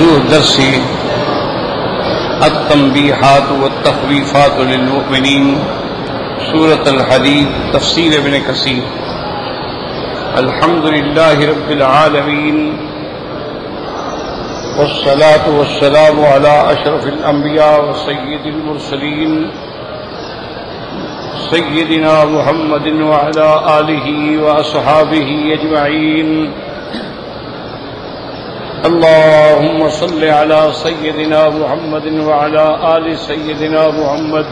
موضوع درسی التنبیحات والتخویفات للمؤمنین سورة الحدید تفسیر ابن کثیر الحمد للہ رب العالمین والصلاة والسلام على أشرف الأنبياء وسيد المرسلين، سيدنا محمد وعلى آله وأصحابه أجمعين. اللهم صل على سيدنا محمد وعلى آل سيدنا محمد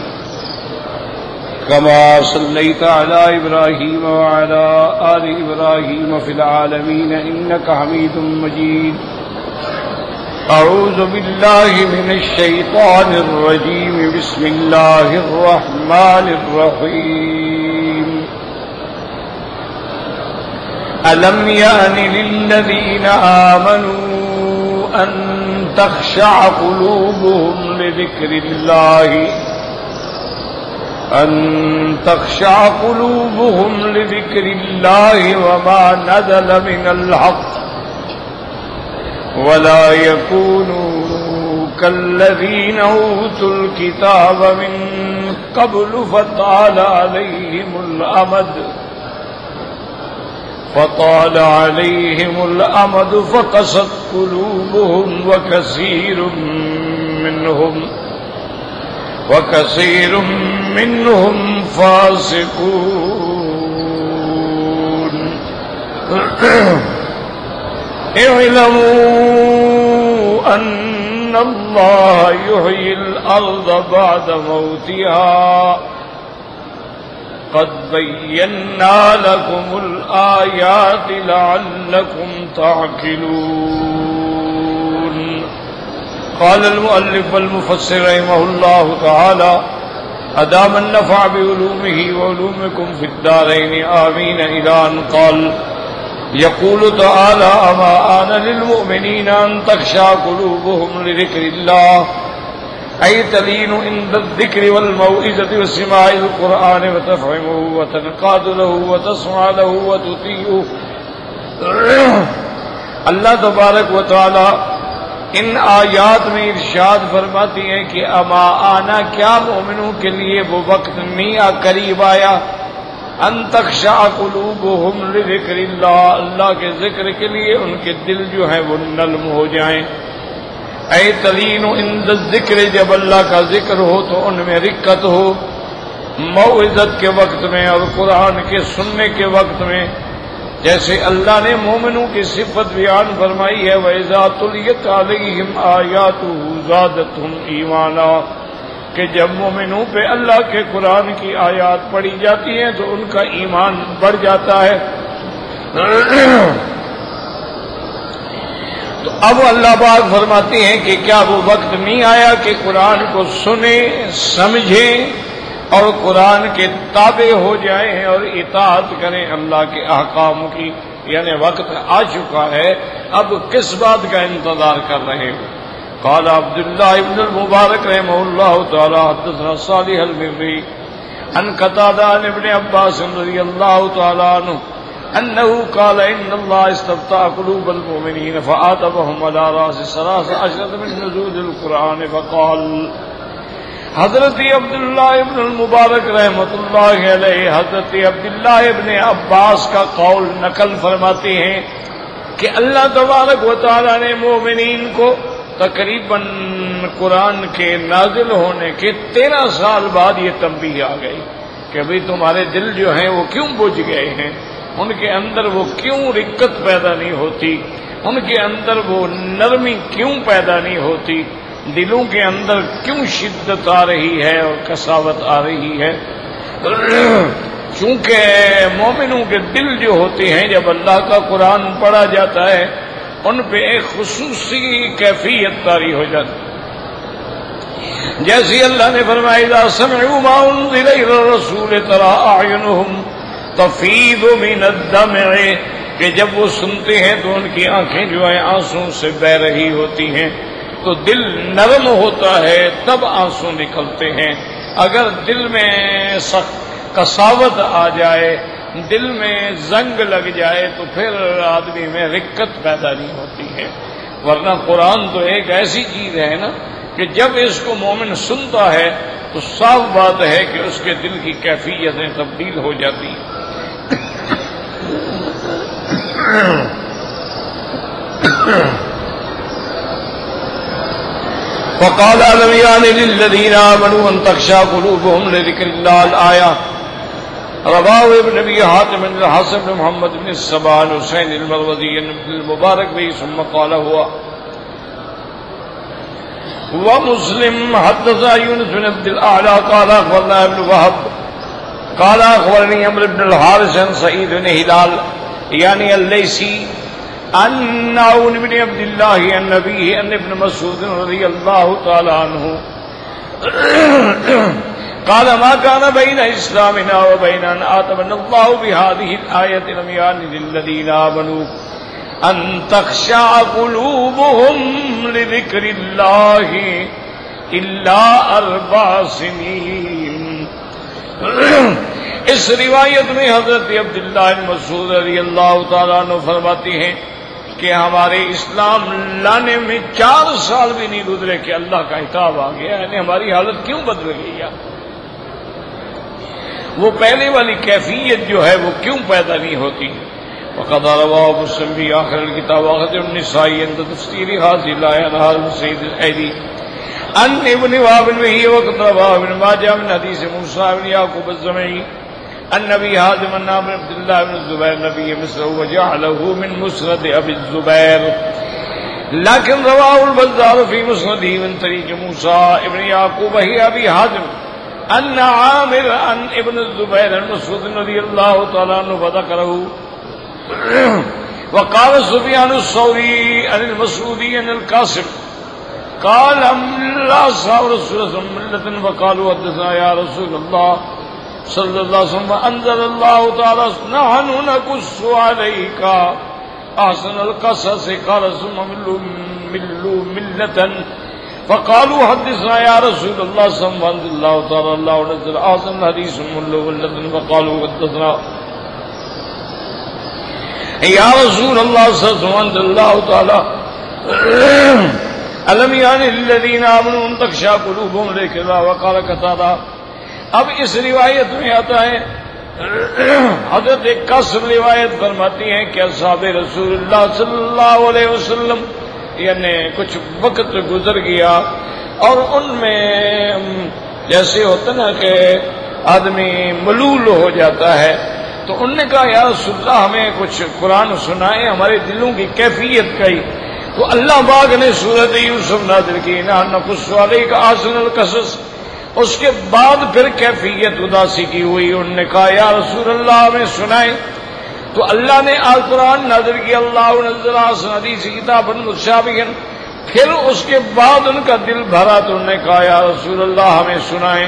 كما صليت على إبراهيم وعلى آل إبراهيم في العالمين إنك حميد مجيد. أعوذ بالله من الشيطان الرجيم. بسم الله الرحمن الرحيم. ألم يأن للذين آمنوا أن تخشع قلوبهم لذكر الله. أن تخشع قلوبهم لذكر الله وما نزل من الحق. ولا يكونوا كالذين أوتوا الكتاب من قبل فطال عليهم الأمد. فطال عليهم الأمد فقست قلوبهم وكثير منهم وكثير منهم فاسقون. اعلموا أن الله يحيي الأرض بعد موتها. قد بينا لكم الآيات لعلكم تعقلون. قال المؤلف والمفسر رحمه الله تعالى أدام النفع بعلومه وعلومكم في الدارين، آمين. إلى أن قال يقول تعالى أما آن للمؤمنين أن تخشى قلوبهم لذكر الله أي تلين عند الذكر والموئزة وسماع القرآن وتفهمه وتنقاد له وتسمع له وتطيعه اللہ تبارک و تعالی ان آیات میں ارشاد فرماتی ہے کہ اما آنا کیا مومنوں کے لیے وہ وقت میاں قریب آیا؟ انتخشا قلوبہم لذکر اللہ اللہ کے ذکر کے لیے ان کے دل جو ہیں وہ نلم ہو جائیں۔ اے تلین ان ذکر جب اللہ کا ذکر ہو تو ان میں رکت ہو۔ معزت کے وقت میں اور قرآن کے سننے کے وقت میں۔ جیسے اللہ نے مومنوں کی صفت بیان فرمائی ہے ویزات علیہم آیات زادت ہم ایمانا کہ جب مومنوں پہ اللہ کے قرآن کی آیات پڑھی جاتی ہیں تو ان کا ایمان بڑھ جاتا ہے۔ تو اب اللہ باغ فرماتے ہیں کہ کیا وہ وقت نہیں آیا کہ قرآن کو سنیں، سمجھیں اور قرآن کے تابع ہو جائیں اور اطاعت کریں اللہ کے احکام کی یعنی وقت آ چکا ہے۔ اب کس بات کا انتظار کر رہے ہو؟ قال عبداللہ ابن المبارک رحمہ اللہ تعالی حدثنا صالح المری ان قطادہ ابن عباس رضی اللہ تعالی عنہ انه قال ان الله استفتح قلوب المؤمنين فآتبهم على راس سراس عشرة من نزول القرآن فقال حضرت عبداللہ ابن المبارک رحمت اللہ علیہ، حضرت عبداللہ ابن عباس کا قول نقل فرماتے ہیں کہ اللہ تبارک و تعالی نے مومنین کو تقریباً قرآن کے نازل ہونے کے تیرہ سال بعد یہ تنبیہ آ گئی کہ بھئی تمہارے دل جو ہیں وہ کیوں بجھ گئے ہیں؟ ان کے اندر وہ کیوں رکت پیدا نہیں ہوتی؟ ان کے اندر وہ نرمی کیوں پیدا نہیں ہوتی؟ دلوں کے اندر کیوں شدت آ رہی ہے اور کساوت آ رہی ہے؟ چونکہ مومنوں کے دل جو ہوتے ہیں، جب اللہ کا قرآن پڑھا جاتا ہے، ان پہ ایک خصوصی کیفیت تاری ہو جاتی جیسی اللہ نے فرمایا سمعوا ما انزل الى الرسول ترى اعينهم تفیض من الدمع کہ جب وہ سنتے ہیں تو ان کی آنکھیں جو ہیں آنسوں سے بہ رہی ہوتی ہیں۔ تو دل نرم ہوتا ہے، تب آنسو نکلتے ہیں۔ اگر دل میں سخت کساوت آ جائے، دل میں زنگ لگ جائے، تو پھر آدمی میں رکت پیدا نہیں ہوتی ہے۔ ورنہ قرآن تو ایک ایسی چیز ہے نا کہ جب اس کو مومن سنتا ہے تو صاف بات ہے کہ اس کے دل کی کیفیتیں تبدیل ہو جاتی ہیں۔ فقال الانبياء للذين امنوا ان تخشى قلوبهم لذكر الله الايه رواه ابن ابي حاتم بن الحسن بن محمد بن السبان حسين المروزي المبارك به، ثم قال هو هو مسلم حدث يونس بن عبد الاعلى قال اخبرنا ابن وهب، قال اخبرني عمرو بن الحارث عن سعيد بن هلال یعنی يعني الليثي ان عون بن عبد الله النبي ان ابن مسعود رضي الله تعالى عنه قال ما كان بين اسلامنا وبين ان اتمنى الله بهذه الايه لم يان للذين امنوا ان تخشع قلوبهم لذكر الله الا اربع سنين. اس روایت میں حضرت عبداللہ مسعود رضی اللہ تعالیٰ عنہ فرماتی ہیں کہ ہمارے اسلام لانے میں چار سال بھی نہیں گزرے کہ اللہ کا حتاب آ گیا یعنی ہماری حالت کیوں بدل گئی ہے؟ وہ پہلے والی کیفیت جو ہے وہ کیوں پیدا نہیں ہوتی؟ وقد رواه مسلم في آخر الكتاب وقت النساء عند تفسير هذه الآية نهار سيد الأيدي أن ابن واب وهي وقت رواه ابن ماجه من حديث موسى بن يعقوب الزمعي النبي هادم النام عبد الله بن الزبير النبي مثله وجعله من مسند أبي الزبير لكن رواه البزار في مسنده من طريق موسى ابن يعقوب هي أبي هادم أن عامر أن ابن الزبير المسعود رضي الله تعالى عنه فذكره وقال سفيان الثوري عن المسعودي عن القاسم۔ قال لا صار رسول الله ملة فقالوا حدثنا يا رسول الله صلى الله عليه وسلم، انزل الله تعالى نحن نقص عليك احسن القصص، قال ثم ملوا ملوا ملة فقالوا حدثنا يا رسول الله صلى الله عليه وسلم الله تعالى الله نزل، احسن الحديث ملوا ملة فقالوا حدثنا. یا رسول اللہ صلی اللہ علیہ وسلم اللہ تعالی. علم یعنی الذین آمنوا، ان تخشا قلوبهم، لیکن وقال قتادہ. اب اس روایت میں آتا ہے، حضرت قصر روایت فرماتی ہیں کہ اصحاب رسول اللہ صلی اللہ علیہ وسلم یعنی کچھ وقت گزر گیا اور ان میں جیسے ہوتا نا کہ آدمی ملول ہو جاتا ہے، تو انہوں نے کہا، یا رسول اللہ، ہمیں کچھ قرآن سنائے ہمارے دلوں کی کیفیت کہی تو اللہ باغ نے سورت یوسف نادر کی نہ نقص والے کا آسن القصص۔ اس کے بعد پھر کیفیت اداسی کی ہوئی، انہوں نے کہا، یا رسول اللہ، ہمیں سنائے تو اللہ نے آل قرآن نظر کی، اللہ نظر حدیث کتاب المشابہن پھر اس کے بعد ان کا دل بھرا تو انہوں نے کہا، یا رسول اللہ، ہمیں سنائیں۔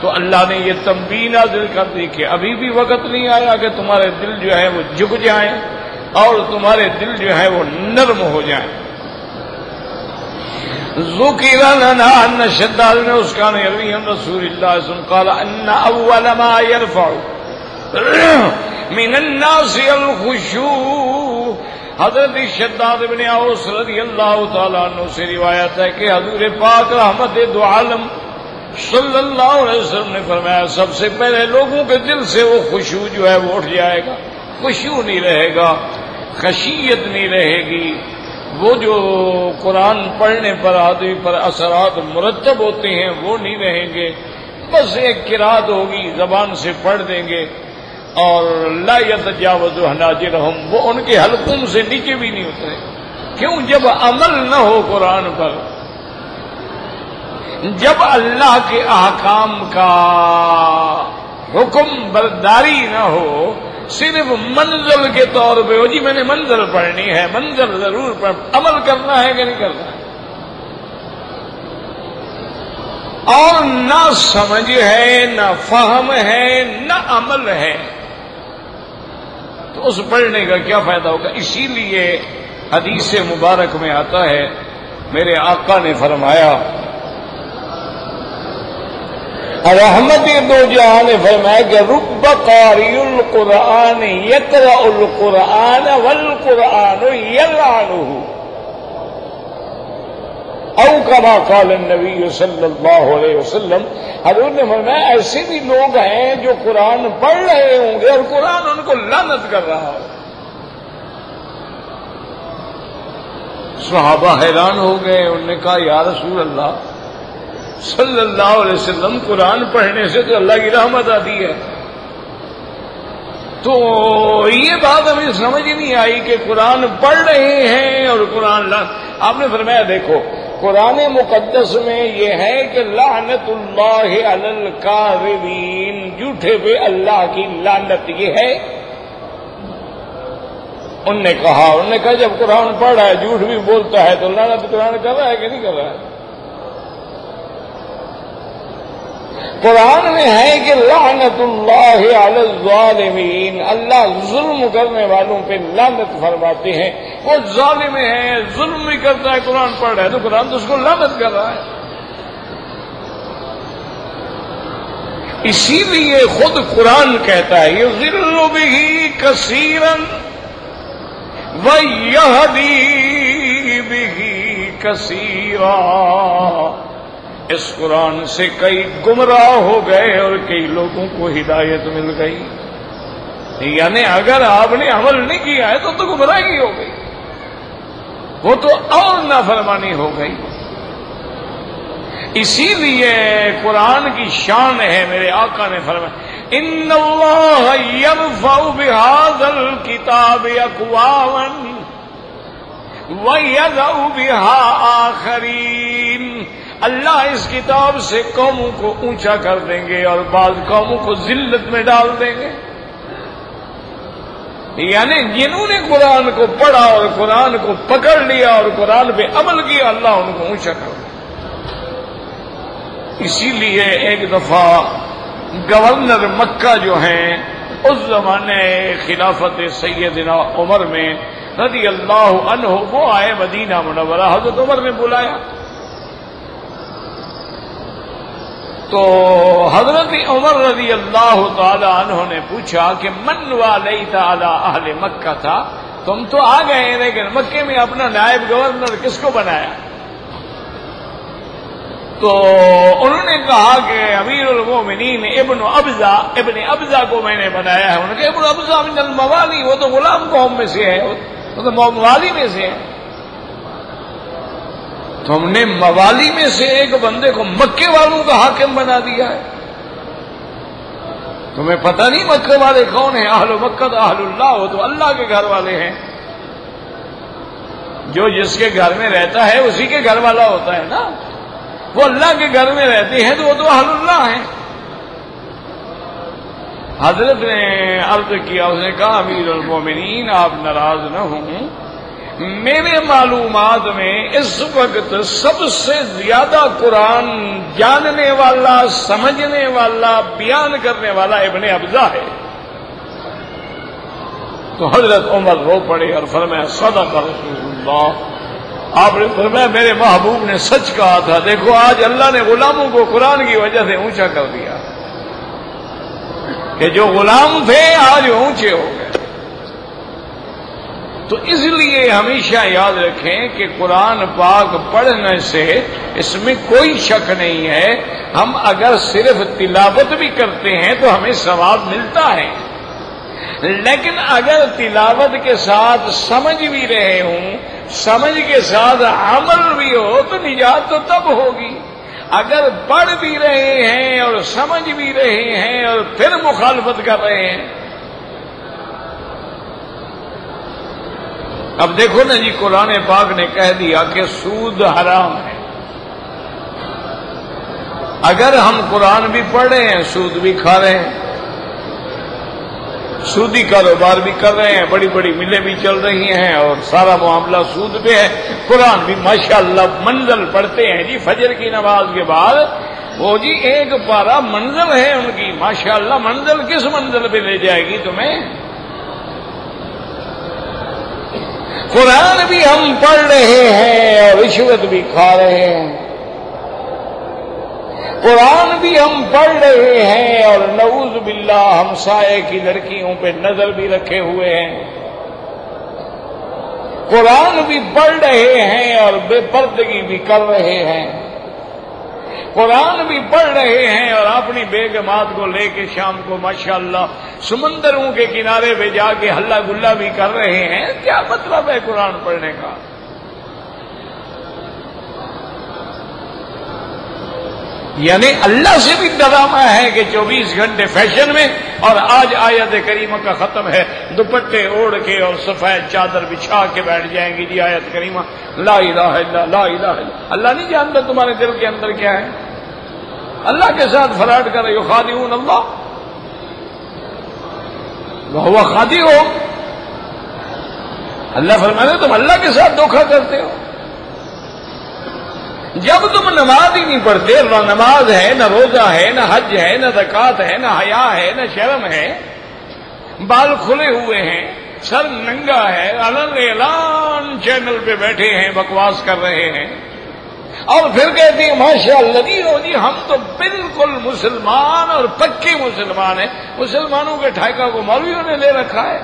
تو اللہ نے یہ تمبی نازل کر دی کہ ابھی بھی وقت نہیں آیا کہ تمہارے دل جو ہے وہ جھک جائیں اور تمہارے دل جو ہے وہ نرم ہو جائیں۔ ذکر لنا ان شداد نے اس کا نبی رسول اللہ سن قال ان اول ما يرفع من الناس الخشوع حضرت شداد بن اوس رضی اللہ تعالی عنہ سے روایت ہے کہ حضور پاک رحمت دو عالم صلی اللہ علیہ وسلم نے فرمایا، سب سے پہلے لوگوں کے دل سے وہ خوشبو جو ہے وہ اٹھ جائے گا۔ خوشبو نہیں رہے گا، خشیت نہیں رہے گی۔ وہ جو قرآن پڑھنے پر آدمی پر اثرات مرتب ہوتے ہیں، وہ نہیں رہیں گے۔ بس ایک کراط ہوگی، زبان سے پڑھ دیں گے۔ اور لا یتجاوز حناجرہم، وہ ان کے حلقوں سے نیچے بھی نہیں اترے۔ کیوں؟ جب عمل نہ ہو قرآن پر، جب اللہ کے احکام کا حکم برداری نہ ہو صرف منزل کے طور پہ ہو۔ جی میں نے منزل پڑھنی ہے، منزل ضرور پڑھ۔ عمل کرنا ہے کہ نہیں کرنا ہے؟ اور نہ سمجھ ہے، نہ فہم ہے، نہ عمل ہے۔ تو اس پڑھنے کا کیا فائدہ ہوگا؟ اسی لیے حدیث مبارک میں آتا ہے، میرے آقا نے فرمایا اور احمد دو جہاں نے فرمایا کہ رب قاری القرآن یقرا القرآن ول قرآن او کما قال نبی صلی اللہ علیہ وسلم۔ حضور نے فرمایا ایسے بھی لوگ ہیں جو قرآن پڑھ رہے ہوں گے اور قرآن ان کو لانت کر رہا ہو۔ صحابہ حیران ہو گئے، انہوں نے کہا، یا رسول اللہ صلی اللہ علیہ وسلم قرآن پڑھنے سے تو اللہ کی رحمت آتی ہے۔ تو یہ بات ہمیں سمجھ نہیں آئی کہ قرآن پڑھ رہے ہیں اور قرآن آپ نے فرمایا دیکھو، قرآن مقدس میں یہ ہے کہ لعنت اللہ الکاذبین، جھوٹے پہ اللہ کی لعنت یہ ہے۔ ان نے کہا، انہوں نے کہا جب قرآن پڑھ رہا ہے، جھوٹ بھی بولتا ہے تو لعنت قرآن کر رہا ہے کہ نہیں کر رہا ہے؟ قرآن میں ہے کہ لعنت اللہ علی الظالمین، اللہ ظلم کرنے والوں پہ لعنت فرماتے ہیں۔ وہ ظالم ہے ظلم بھی کرتا ہے، قرآن پڑھ رہا ہے، تو قرآن تو اس کو لعنت کر رہا ہے۔ اسی لیے خود قرآن کہتا ہے یہ ذل بھی کثیرن و یہ بھی کثیرا۔ اس قرآن سے کئی گمراہ ہو گئے اور کئی لوگوں کو ہدایت مل گئی۔ یعنی اگر آپ نے عمل نہیں کیا ہے تو تو گمراہی ہو گئی۔ وہ تو اور نافرمانی ہو گئی۔ اسی لیے قرآن کی شان ہے میرے آقا نے فرمایا، ان اللہ يرفع بهذا الكتاب اقواما ويذع بها آخرین۔ اللہ اس کتاب سے قوموں کو اونچا کر دیں گے اور بعض قوموں کو ذلت میں ڈال دیں گے۔ یعنی جنہوں نے قرآن کو پڑھا اور قرآن کو پکڑ لیا اور قرآن پہ عمل کیا، اللہ ان کو اونچا کر دے۔ اسی لیے ایک دفعہ گورنر مکہ جو ہیں، اس زمانے خلافت سیدنا عمر میں رضی اللہ عنہ وہ آئے مدینہ منورہ، حضرت عمر نے بلایا۔ تو حضرت عمر رضی اللہ تعالی عنہ نے پوچھا کہ من والی تعالی اہل مکہ تھا؟ تم تو آ گئے لیکن مکے میں اپنا نائب گورنر کس کو بنایا؟ تو انہوں نے کہا کہ امیر المومنین ابن ابزا ابن ابزا کو میں نے بنایا ہے۔ انہوں نے کہا، ابن ابزا من الموالی، وہ تو غلام قوم میں سے ہے، وہ تو موالی میں سے ہے۔ تو ہم نے موالی میں سے ایک بندے کو مکے والوں کا حاکم بنا دیا ہے۔ تمہیں پتہ نہیں مکے والے کون ہیں؟ اہل مکہ تو اہل اللہ ہو تو اللہ کے گھر والے ہیں۔ جو جس کے گھر میں رہتا ہے، اسی کے گھر والا ہوتا ہے نا۔ وہ اللہ کے گھر میں رہتے ہیں تو وہ تو اہل اللہ ہیں۔ حضرت نے عرض کیا، اس نے کہا، امیر المومنین، آپ ناراض نہ ہوں۔ میرے معلومات میں اس وقت سب سے زیادہ قرآن جاننے والا، سمجھنے والا، بیان کرنے والا ابن ابزا ہے۔ تو حضرت عمر رو پڑے اور فرمایا، صدق رسول اللہ آپ نے فرمایا، میرے محبوب نے سچ کہا تھا۔ دیکھو، آج اللہ نے غلاموں کو قرآن کی وجہ سے اونچا کر دیا۔ کہ جو غلام تھے، آج اونچے ہو گئے۔ تو اس لیے ہمیشہ یاد رکھیں کہ قرآن پاک پڑھنے سے اس میں کوئی شک نہیں ہے۔ ہم اگر صرف تلاوت بھی کرتے ہیں تو ہمیں ثواب ملتا ہے۔ لیکن اگر تلاوت کے ساتھ سمجھ بھی رہے ہوں، سمجھ کے ساتھ عمل بھی ہو تو نجات تو تب ہوگی۔ اگر پڑھ بھی رہے ہیں اور سمجھ بھی رہے ہیں اور پھر مخالفت کر رہے ہیں اب دیکھو نا جی قرآن پاک نے کہہ دیا کہ سود حرام ہے۔ اگر ہم قرآن بھی پڑھ رہے ہیں، سود بھی کھا رہے ہیں۔ سودی کاروبار بھی کر رہے ہیں، بڑی بڑی ملیں بھی چل رہی ہیں اور سارا معاملہ سود پہ ہے۔ قرآن بھی ماشاءاللہ منزل پڑھتے ہیں جی فجر کی نماز کے بعد۔ وہ جی ایک پارا منزل ہے ان کی۔ ماشاءاللہ منزل کس منزل پہ لے جائے گی تمہیں؟ قرآن بھی ہم پڑھ رہے ہیں اور رشوت بھی کھا رہے ہیں۔ قرآن بھی ہم پڑھ رہے ہیں اور نعوذ باللہ ہم سائے کی لڑکیوں پہ نظر بھی رکھے ہوئے ہیں۔ قرآن بھی پڑھ رہے ہیں اور بے پردگی بھی کر رہے ہیں۔ قرآن بھی پڑھ رہے ہیں اور اپنی بیگمات کو لے کے شام کو ماشاءاللہ سمندروں کے کنارے پہ جا کے ہلہ گلا بھی کر رہے ہیں، کیا مطلب ہے قرآن پڑھنے کا؟ یعنی اللہ سے بھی ڈرامہ ہے کہ چوبیس گھنٹے فیشن میں اور آج آیت کریمہ کا ختم ہے، دوپٹے اوڑھ کے اور سفید چادر بچھا کے بیٹھ جائیں گی جی آیت کریمہ۔ لا الہ الا لا الہ الا اللہ۔ نہیں جانتا تمہارے دل کے اندر کیا ہے۔ اللہ کے ساتھ فراڈ کر رہی ہو خادی ہوں اللہ۔ وہ خادی ہو اللہ فرمانے تم اللہ کے ساتھ دھوکھا کرتے ہو۔ جب تم نماز ہی نہیں پڑھتے نہ نماز ہے، نہ روزہ ہے، نہ حج ہے، نہ زکات ہے، نہ حیا ہے، نہ شرم ہے، بال کھلے ہوئے ہیں، سر ننگا ہے، الگ اعلان چینل پہ بیٹھے ہیں، بکواس کر رہے ہیں۔ اور پھر کہتے ہیں ماشاء اللہ جی ہو جی ہم تو بالکل مسلمان اور پکے مسلمان ہیں۔ مسلمانوں کے ٹھائکا کو مولویوں نے لے رکھا ہے۔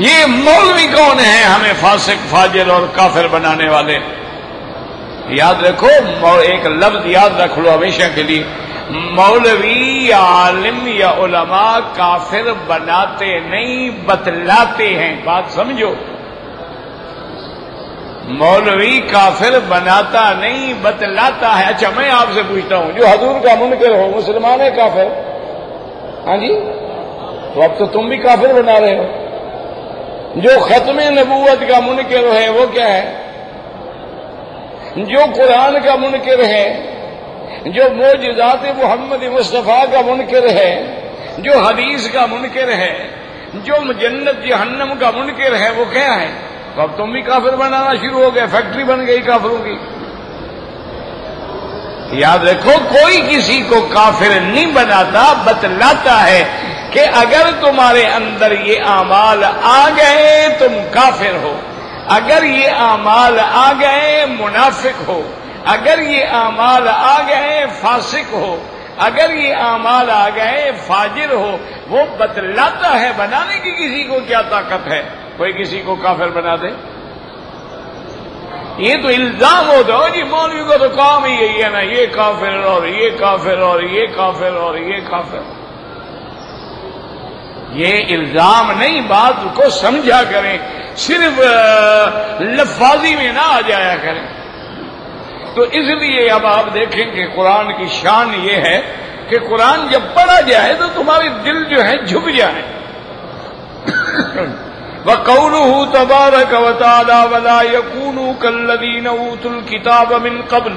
یہ مولوی کون ہے ہمیں فاسق، فاجر اور کافر بنانے والے؟ یاد رکھو ایک لفظ یاد رکھ لو ہمیشہ کے لیے۔ مولوی یا عالم یا علماء کافر بناتے نہیں، بتلاتے ہیں۔ بات سمجھو۔ مولوی کافر بناتا نہیں، بتلاتا ہے۔ اچھا میں آپ سے پوچھتا ہوں، جو حضور کا منکر ہو، مسلمان ہے کافر؟ ہاں جی؟ تو اب تو تم بھی کافر بنا رہے ہو۔ جو ختم نبوت کا منکر ہے، وہ کیا ہے؟ جو قرآن کا منکر ہے، جو موجزات محمد مصطفیٰ کا منکر ہے، جو حدیث کا منکر ہے، جو جنت جہنم کا منکر ہے، وہ کیا ہے؟ تو اب تم بھی کافر بنانا شروع ہو گئے، فیکٹری بن گئی کافروں کی۔ یاد رکھو، کوئی کسی کو کافر نہیں بناتا، بتلاتا ہے کہ اگر تمہارے اندر یہ اعمال آ گئے، تم کافر ہو۔ اگر یہ اعمال آ گئے، منافق ہو۔ اگر یہ اعمال آ گئے، فاسق ہو۔ اگر یہ اعمال آ گئے، فاجر ہو۔ وہ بتلاتا ہے بنانے کی کسی کو کیا طاقت ہے؟ کوئی کسی کو کافر بنا دے۔ یہ تو الزام ہوتا ہو جی مولوی کو تو کام ہی یہی ہے نا، یہ کافر اور یہ کافر اور یہ کافر اور یہ کافر۔ یہ الزام نہیں بات کو سمجھا کریں، صرف لفاظی میں نہ آ جایا کریں۔ تو اس لیے اب آپ دیکھیں کہ قرآن کی شان یہ ہے کہ قرآن جب پڑھا جائے تو تمہارے دل جو ہے جھک جائے وہ قول تبارک و تعالی ولا یقون کلین اوت الکتاب من قبل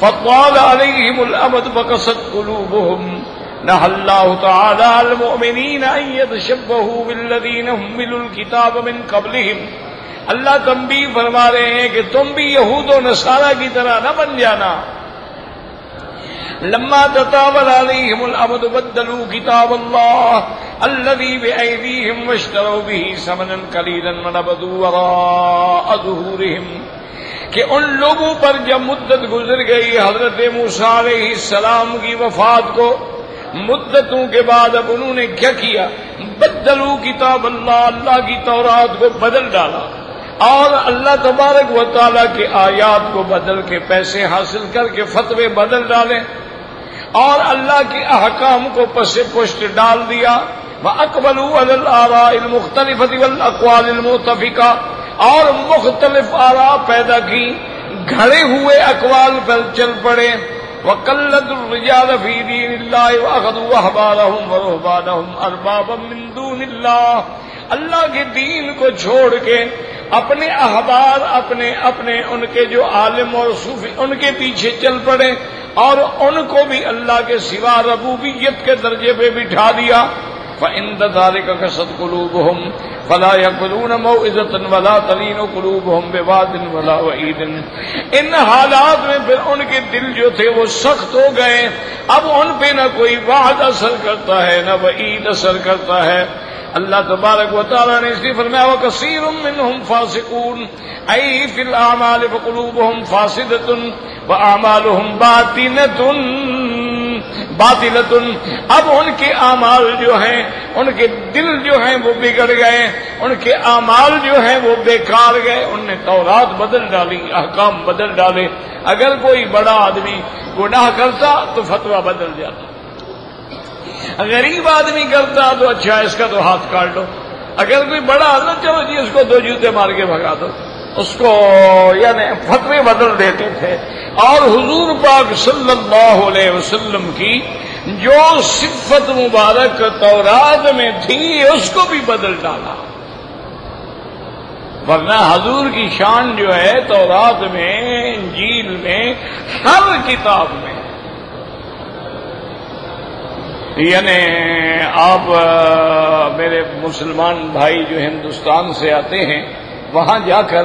فطوال علیہم الامد بکست قلوبهم نہ اللہ تعالی المؤمنین ان يتشبهوا بالذین حملوا الكتاب من قبلهم. اللہ تم بھی فرما رہے ہیں کہ تم بھی یہود و نصارہ کی طرح نہ بن جانا۔ لما تطاول علیہم الامد بدلوا کتاب اللہ الذي بأيديهم واشتروا به ثمنا قليلا ونبذوا وراء ظهورهم کہ ان لوگوں پر جب مدت گزر گئی حضرت موسیٰ علیہ السلام کی وفات کو مدتوں کے بعد اب انہوں نے کیا کیا؟ بدلو کتاب اللہ اللہ کی تورات کو بدل ڈالا۔ اور اللہ تبارک و تعالیٰ کے آیات کو بدل کے پیسے حاصل کر کے فتوے بدل ڈالے۔ اور اللہ کے احکام کو پس پشت ڈال دیا۔ وہ اکبل المختلف اقوال المتفقہ اور مختلف آرا پیدا کی۔ گھڑے ہوئے اقوال پر چل پڑے۔ وقلد الرجال في دين الله واخذوا احبارهم ورهبانهم اربابا من دون الله. اللہ کے دین کو چھوڑ کے اپنے احبار، اپنے اپنے ان کے جو عالم اور صوفی، ان کے پیچھے چل پڑے اور ان کو بھی اللہ کے سوا ربوبیت کے درجے پہ بٹھا دیا۔ فَإِنْ ذَلِكَ كَسَدْ قُلُوبُهُمْ فَلَا يَقْبَلُونَ مَوْعِظَةً وَلَا تَلِينُ قُلُوبُهُمْ بِوَادٍ وَلَا وَعِيدٍ۔ ان حالات میں پھر ان کے دل جو تھے وہ سخت ہو گئے۔ اب ان پہ نہ کوئی وعد اثر کرتا ہے، نہ وعید اثر کرتا ہے۔ اللہ تبارک و تعالیٰ نے اس لیے فرمایا، وَكَثِيرٌ مِّنْهُمْ فَاسِقُونَ۔ أي في الأعمال فقلوبهم فاسدة وأعمالهم باطنة باطلتن۔ اب ان کے اعمال جو ہیں، ان کے دل جو ہیں وہ بگڑ گئے۔ ان کے اعمال جو ہیں وہ بیکار گئے۔ ان نے تورات بدل ڈالی، احکام بدل ڈالے۔ اگر کوئی بڑا آدمی گناہ کرتا تو فتوا بدل جاتا۔ غریب آدمی کرتا تو اچھا اس کا تو ہاتھ کاٹ دو۔ اگر کوئی بڑا آدمی، چلو جی اس کو دو جوتے مار کے بھگا دو۔ اس کو یعنی فتوے بدل دیتے تھے۔ اور حضور پاک صلی اللہ علیہ وسلم کی جو صفت مبارک تورات میں تھی، اس کو بھی بدل ڈالا۔ ورنہ حضور کی شان جو ہے، تورات میں، انجیل میں، ہر کتاب میں۔ یعنی آپ میرے مسلمان بھائی جو ہندوستان سے آتے ہیں، وہاں جا کر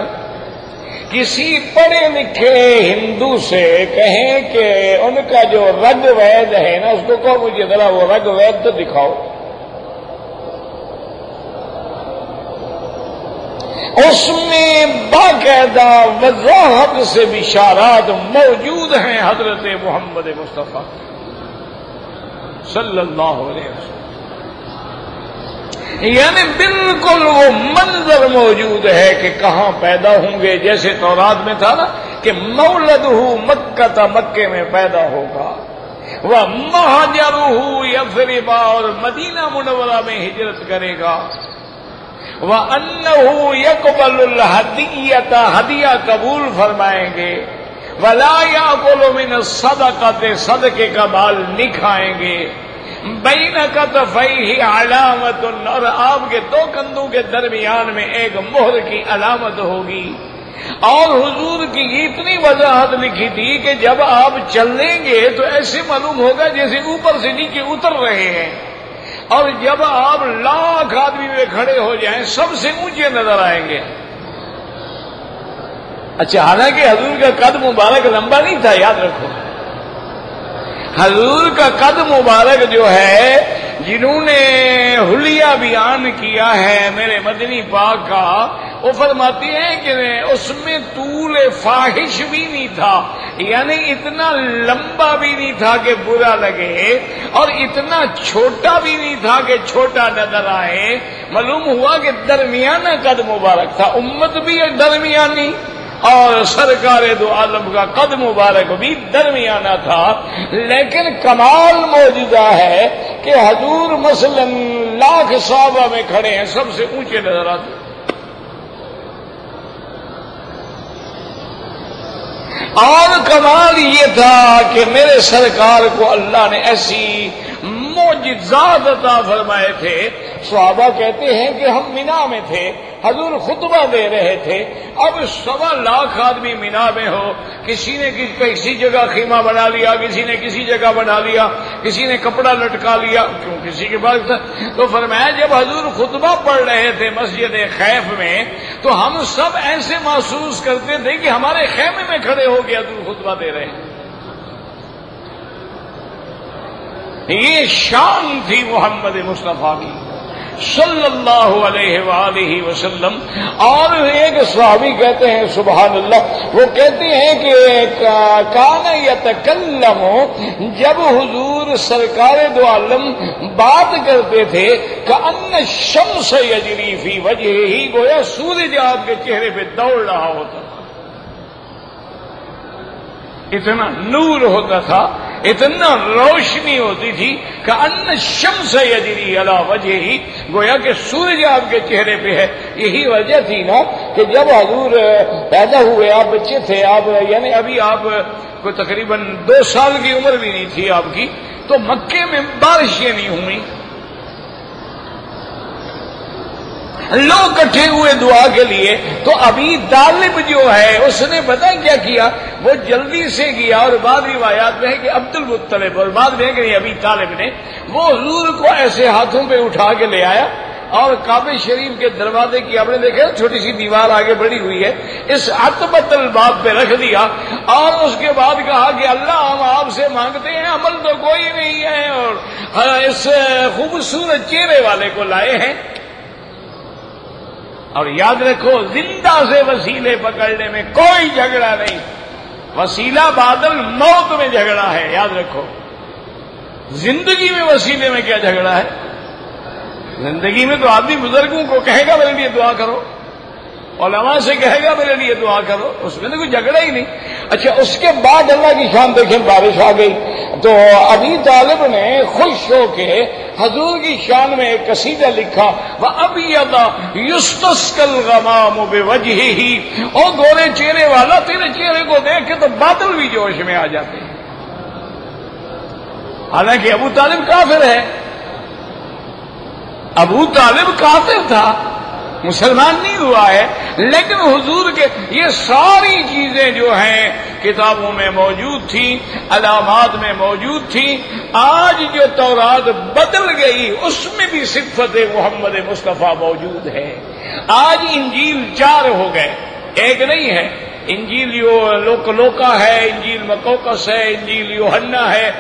کسی پڑھے لکھے ہندو سے کہیں کہ ان کا جو رگ وید ہے نا، اس کو کہو مجھے ذرا وہ رگ وید تو دکھاؤ۔ اس میں باقاعدہ وضاحت سے بشارات موجود ہیں حضرت محمد مصطفیٰ صلی اللہ علیہ وسلم۔ یعنی بالکل وہ منظر موجود ہے کہ کہاں پیدا ہوں گے، جیسے تورات میں تھا نا کہ مولد ہو مکہ تا مکے میں پیدا ہوگا۔ وہ مہاجر ہو یا فریبا اور مدینہ منورہ میں ہجرت کرے گا۔ وہ ان ہو یقبل الحدیت ہدیہ قبول فرمائیں گے۔ ولا یا بولو من صدقات صدقے کا بال نکھائیں گے۔ بین کا تفئی علامت اور آپ کے دو کندھوں کے درمیان میں ایک مہر کی علامت ہوگی۔ اور حضور کی اتنی وضاحت لکھی تھی کہ جب آپ چلیں گے تو ایسے معلوم ہوگا جیسے اوپر سے نیچے اتر رہے ہیں۔ اور جب آپ لاکھ آدمی میں کھڑے ہو جائیں، سب سے اونچے نظر آئیں گے۔ اچھا حالانکہ حضور کا قد مبارک لمبا نہیں تھا، یاد رکھو۔ حضور کا قد مبارک جو ہے، جنہوں نے حلیہ بیان کیا ہے میرے مدنی پاک کا، وہ فرماتی ہیں کہ اس میں طول فاحش بھی نہیں تھا یعنی اتنا لمبا بھی نہیں تھا کہ برا لگے اور اتنا چھوٹا بھی نہیں تھا کہ چھوٹا نظر آئے۔ معلوم ہوا کہ درمیانہ قد مبارک تھا، امت بھی درمیانی اور سرکار دو عالم کا قد مبارک بھی درمیانہ تھا۔ لیکن کمال موجودہ ہے کہ حضور مثلا لاکھ صحابہ میں کھڑے ہیں، سب سے اونچے نظر آتے اور کمال یہ تھا کہ میرے سرکار کو اللہ نے ایسی موجزات عطا فرمائے تھے۔ صحابہ کہتے ہیں کہ ہم مینا میں تھے، حضور خطبہ دے رہے تھے۔ اب سوا لاکھ آدمی مینا میں ہو، کسی نے کسی جگہ خیمہ بنا لیا، کسی نے کسی جگہ بنا لیا، کسی نے کپڑا لٹکا لیا۔ کیوں کسی کے پاس تو فرمایا جب حضور خطبہ پڑھ رہے تھے مسجد خیف میں، تو ہم سب ایسے محسوس کرتے تھے کہ ہمارے خیمے میں کھڑے ہو کے حضور خطبہ دے رہے ہیں۔ یہ شان تھی محمد مصطفیٰ کی۔ صلی اللہ علیہ وآلہ وسلم۔ اور ایک صحابی کہتے ہیں سبحان اللہ وہ کہتے ہیں کہ کان یتکلم، جب حضور سرکار دو عالم بات کرتے تھے کہ ان شمس یجری فی وجہ ہی گویا سورج آپ کے چہرے پہ دوڑ رہا ہوتا اتنا نور ہوتا تھا اتنا روشنی ہوتی تھی کہ ان شم سے یدری اللہ وجہ ہی گویا کہ سورج آپ کے چہرے پہ ہے۔ یہی وجہ تھی نا کہ جب حضور پیدا ہوئے، آپ بچے تھے، آپ یعنی ابھی آپ کو تقریباً دو سال کی عمر بھی نہیں تھی آپ کی، تو مکے میں بارشیں نہیں ہوئی لوگ کٹھے ہوئے دعا کے لیے، تو ابھی طالب جو ہے، اس نے پتا کیا کیا؟ وہ جلدی سے گیا اور بعد روایات میں ہے کہ عبد المطلب اور بعد میں کہ ابھی طالب نے، وہ حضور کو ایسے ہاتھوں پہ اٹھا کے لے آیا اور کعبے شریف کے دروازے کی، آپ نے دیکھا، چھوٹی سی دیوار آگے بڑی ہوئی ہے، اس اتبت الباب پہ رکھ دیا اور اس کے بعد کہا کہ اللہ، ہم آپ سے مانگتے ہیں، عمل تو کوئی نہیں ہے، اور ہاں، اس خوبصورت چہرے والے کو لائے ہیں۔ اور یاد رکھو، زندہ سے وسیلے پکڑنے میں کوئی جھگڑا نہیں۔ وسیلہ بادل موت میں جھگڑا ہے، یاد رکھو۔ زندگی میں وسیلے میں کیا جھگڑا ہے؟ زندگی میں تو آدمی بزرگوں کو کہے گا، میرے لیے دعا کرو۔ علماء سے کہے گا، میرے لیے دعا کرو۔ اس میں تو کوئی جھگڑا ہی نہیں۔ اچھا اس کے بعد اللہ کی شان دیکھیں، بارش آ گئی۔ تو ابھی طالب نے خوش ہو کے حضور کی شان میں ایک قصیدہ لکھا وہ اب ادا یوستل غمام وجہ ہی اور گورے چہرے والا، تیرے چہرے کو دیکھ کے تو بادل بھی جوش میں آ جاتے ہیں۔ حالانکہ ابو طالب کافر ہے۔ ابو طالب کافر تھا۔ مسلمان نہیں ہوا ہے، لیکن حضور کے یہ ساری چیزیں جو ہیں کتابوں میں موجود تھی علامات میں موجود تھی آج جو تورات بدل گئی، اس میں بھی صفت محمد مصطفیٰ موجود ہے۔ آج انجیل چار ہو گئے، ایک نہیں ہے۔ انجیل یو لوک لوکا ہے، انجیل مکوکس ہے، انجیل یوہنا ہے۔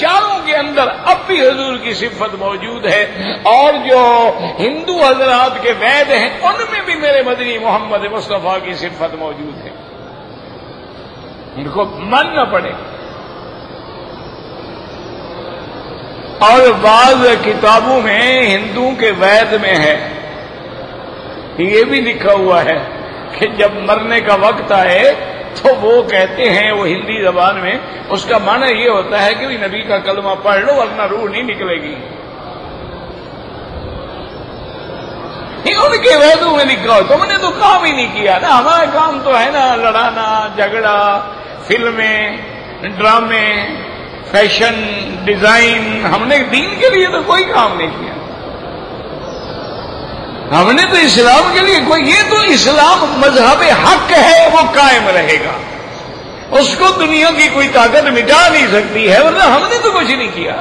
چاروں کے اندر اب بھی حضور کی صفت موجود ہے۔ اور جو ہندو حضرات کے وید ہیں، ان میں بھی میرے مدنی محمد مصطفیٰ کی صفت موجود ہے۔ ان کو ماننا پڑے۔ اور بعض کتابوں میں ہندوؤں کے وید میں ہے۔ یہ بھی لکھا ہوا ہے۔ کہ جب مرنے کا وقت آئے تو وہ کہتے ہیں وہ ہندی زبان میں، اس کا معنی یہ ہوتا ہے کہ نبی کا کلمہ پڑھ لو ورنہ روح نہیں نکلے گی۔ ان کے ویدوں میں لکھا ہو، تم نے تو کام ہی نہیں کیا۔ نا ہمارا کام تو ہے نا لڑانا، جھگڑا، فلمیں، ڈرامے، فیشن، ڈیزائن۔ ہم نے دین کے لیے تو کوئی کام نہیں کیا۔ ہم نے تو اسلام کے لیے کوئی یہ تو اسلام مذہب حق ہے، وہ قائم رہے گا۔ اس کو دنیا کی کوئی طاقت مٹا نہیں سکتی ہے، ورنہ ہم نے تو کچھ نہیں کیا۔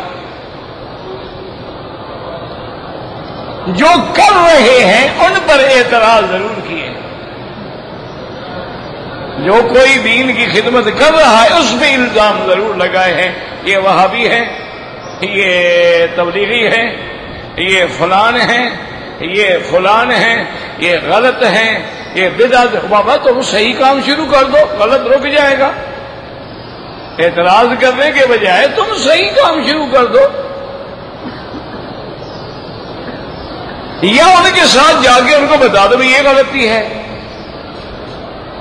جو کر رہے ہیں، ان پر اعتراض ضرور کیے۔ جو کوئی دین کی خدمت کر رہا ہے، اس پہ الزام ضرور لگائے ہیں۔ یہ وہابی ہے، یہ تبدیلی ہے، یہ فلان ہے۔ یہ فلان ہیں، یہ غلط ہیں، یہ بدعت، بابا تم صحیح کام شروع کر دو، غلط رک جائے گا۔ اعتراض کرنے کے بجائے تم صحیح کام شروع کر دو۔ یا ان کے ساتھ جا کے ان کو بتا دو یہ غلطی ہے۔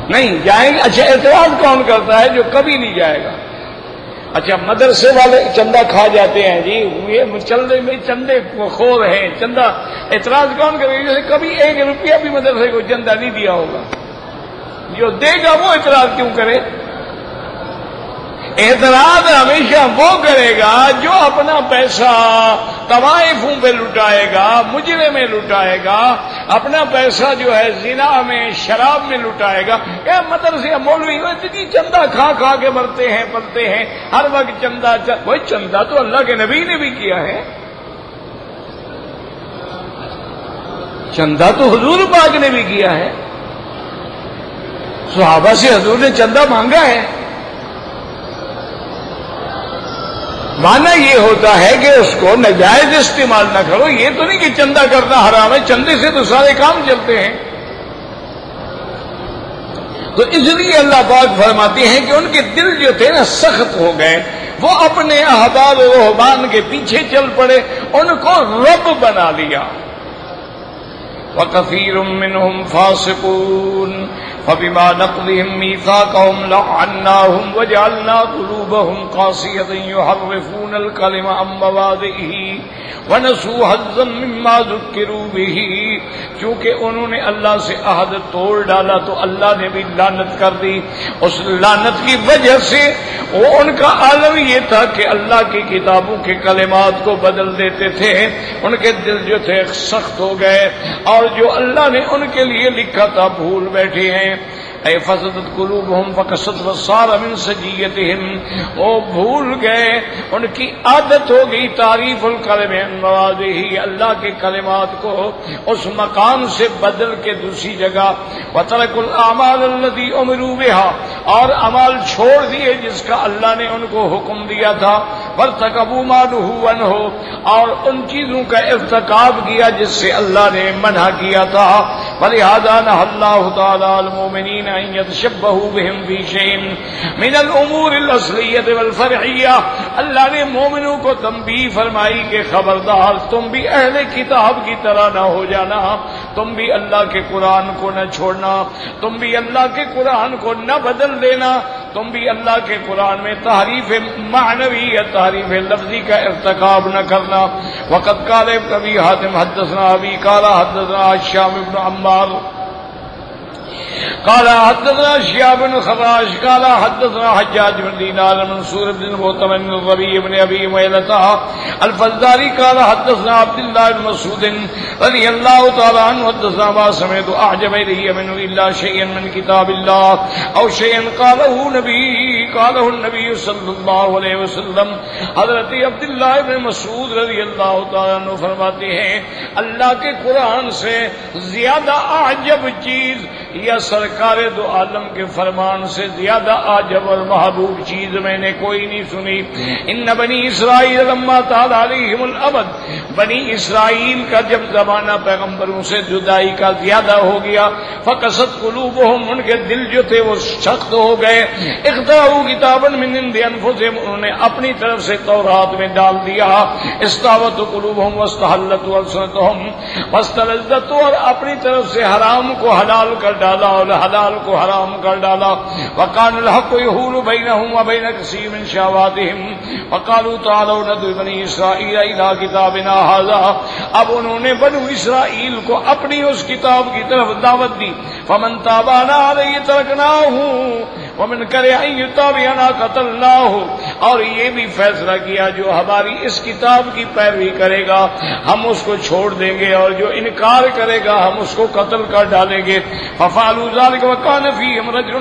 نہیں، جائیں گے اچھا اعتراض کون کرتا ہے جو کبھی نہیں جائے گا؟ اچھا مدرسے والے چندہ کھا جاتے ہیں جی یہ چندے میں چندے خور ہیں، چندہ اعتراض کون کرے جیسے کبھی ایک روپیہ بھی مدرسے کو چندہ نہیں دیا ہوگا۔ جو دے گا وہ اعتراض کیوں کرے؟ اعتراض ہمیشہ وہ کرے گا جو اپنا پیسہ طوائفوں پہ لٹائے گا، مجرے میں لٹائے گا، اپنا پیسہ جو ہے زنا میں، شراب میں لٹائے گا۔ کیا مدرسے مولوی اتنی چندہ کھا کھا کے مرتے ہیں، پلتے ہیں۔ ہر وقت چندہ وہ چندہ تو اللہ کے نبی نے بھی کیا ہے۔ چندہ تو حضور پاک نے بھی کیا ہے۔ صحابہ سے حضور نے چندہ مانگا ہے۔ مانا یہ ہوتا ہے کہ اس کو نجائز استعمال نہ کرو، یہ تو نہیں کہ چندہ کرنا حرام ہے، چندے سے تو سارے کام چلتے ہیں۔ تو اس لیے اللہ پاک فرماتے ہیں کہ ان کے دل جو تھے نا، سخت ہو گئے۔ وہ اپنے احباب و رحبان کے پیچھے چل پڑے، ان کو رب بنا لیا۔ وكثير منهم فاسقون۔ فبما نقضهم ميثاقهم لعناهم وجعلنا قلوبهم قاسية يحرفون الكلم عن مواضعه ونسوا حظا مما ذكروا به چونکہ انہوں نے اللہ سے عہد توڑ ڈالا تو اللہ نے بھی لانت کر دی۔ اس لانت کی وجہ سے وہ ان کا عالم یہ تھا کہ اللہ کی کتابوں کے کلمات کو بدل دیتے تھے۔ ان کے دل جو تھے سخت ہو گئے اور جو اللہ نے ان کے لیے لکھا تھا بھول بیٹھے ہیں۔ اے فسدت قلوبهم فقصت وصار من سجیتهم وہ بھول گئے، ان کی عادت ہو گئی تعریف الکلم نوازی اللہ کے کلمات کو اس مقام سے بدل کے دوسری جگہ۔ وترک الاعمال الذي امروا بها۔ اور عمل چھوڑ دیے جس کا اللہ نے ان کو حکم دیا تھا۔ پر تکبو ون ہو اور ان چیزوں کا ارتکاب کیا جس سے اللہ نے منع کیا تھا۔ فلہذا نہ اللہ تعالی المؤمنین ان يتشبهوا بهم في شيء من الامور الاصليه والفرعيه اللہ نے مومنوں کو تنبیہ فرمائی کہ خبردار، تم بھی اہل کتاب کی طرح نہ ہو جانا، تم بھی اللہ کے قرآن کو نہ چھوڑنا، تم بھی اللہ کے قرآن کو نہ بدل دینا، تم بھی اللہ کے قرآن میں تحریف معنوی یا تحریف لفظی کا ارتکاب نہ کرنا۔ وقت کالے کبھی حاتم حدثنا ابھی کالا حدثنا شام ابن عمار۔ قال حدثنا شياب بن خراش، قال حدثنا حجاج بن دينار منصور بن المعتمد بن الربيع بن ابي ميلته الفزاري قال حدثنا عبد الله بن مسعود رضي الله تعالى عنه حدثنا ما سمعت اعجب اليه منه الا شيئا من كتاب الله او شيئا قاله نبي قاله النبي صلى الله عليه وسلم. حضرت عبداللہ بن مسعود رضی اللہ تعالیٰ عنہ فرماتے ہیں، اللہ کے قرآن سے زیادہ اعجب چیز یا سرکار دو عالم کے فرمان سے زیادہ آجب اور محبوب چیز میں نے کوئی نہیں سنی۔ ان بنی اسرائیل لما تعالی علیہم الابد۔ بنی اسرائیل کا جب زمانہ پیغمبروں سے جدائی کا زیادہ ہو گیا، فقصت قلوبہم، ان کے دل جو تھے وہ سخت ہو گئے۔ اختراؤ کتابا من اند انفسهم انہوں نے اپنی طرف سے تورات میں ڈال دیا۔ استاوت قلوبہم واستحلت والسنتهم واستلذت اور اپنی طرف سے حرام کو حلال کر ڈالا اور حلال کو حرام کر ڈالا۔ وکان الحق یحول بینہم و بین کثیر من شہواتہم وقالوا تعالوا ندعو بنی اسرائیل الى کتابنا هذا۔ اب انہوں نے بنو اسرائیل کو اپنی اس کتاب کی طرف دعوت دی۔ فمن تابانا علیہ ترکناہ ومن کرے تابعنا قتلناہ اور یہ بھی فیصلہ کیا جو ہماری اس کتاب کی پیروی کرے گا، ہم اس کو چھوڑ دیں گے اور جو انکار کرے گا، ہم اس کو قتل کر ڈالیں گے۔ ففالو ذلك وكان فيهم رجل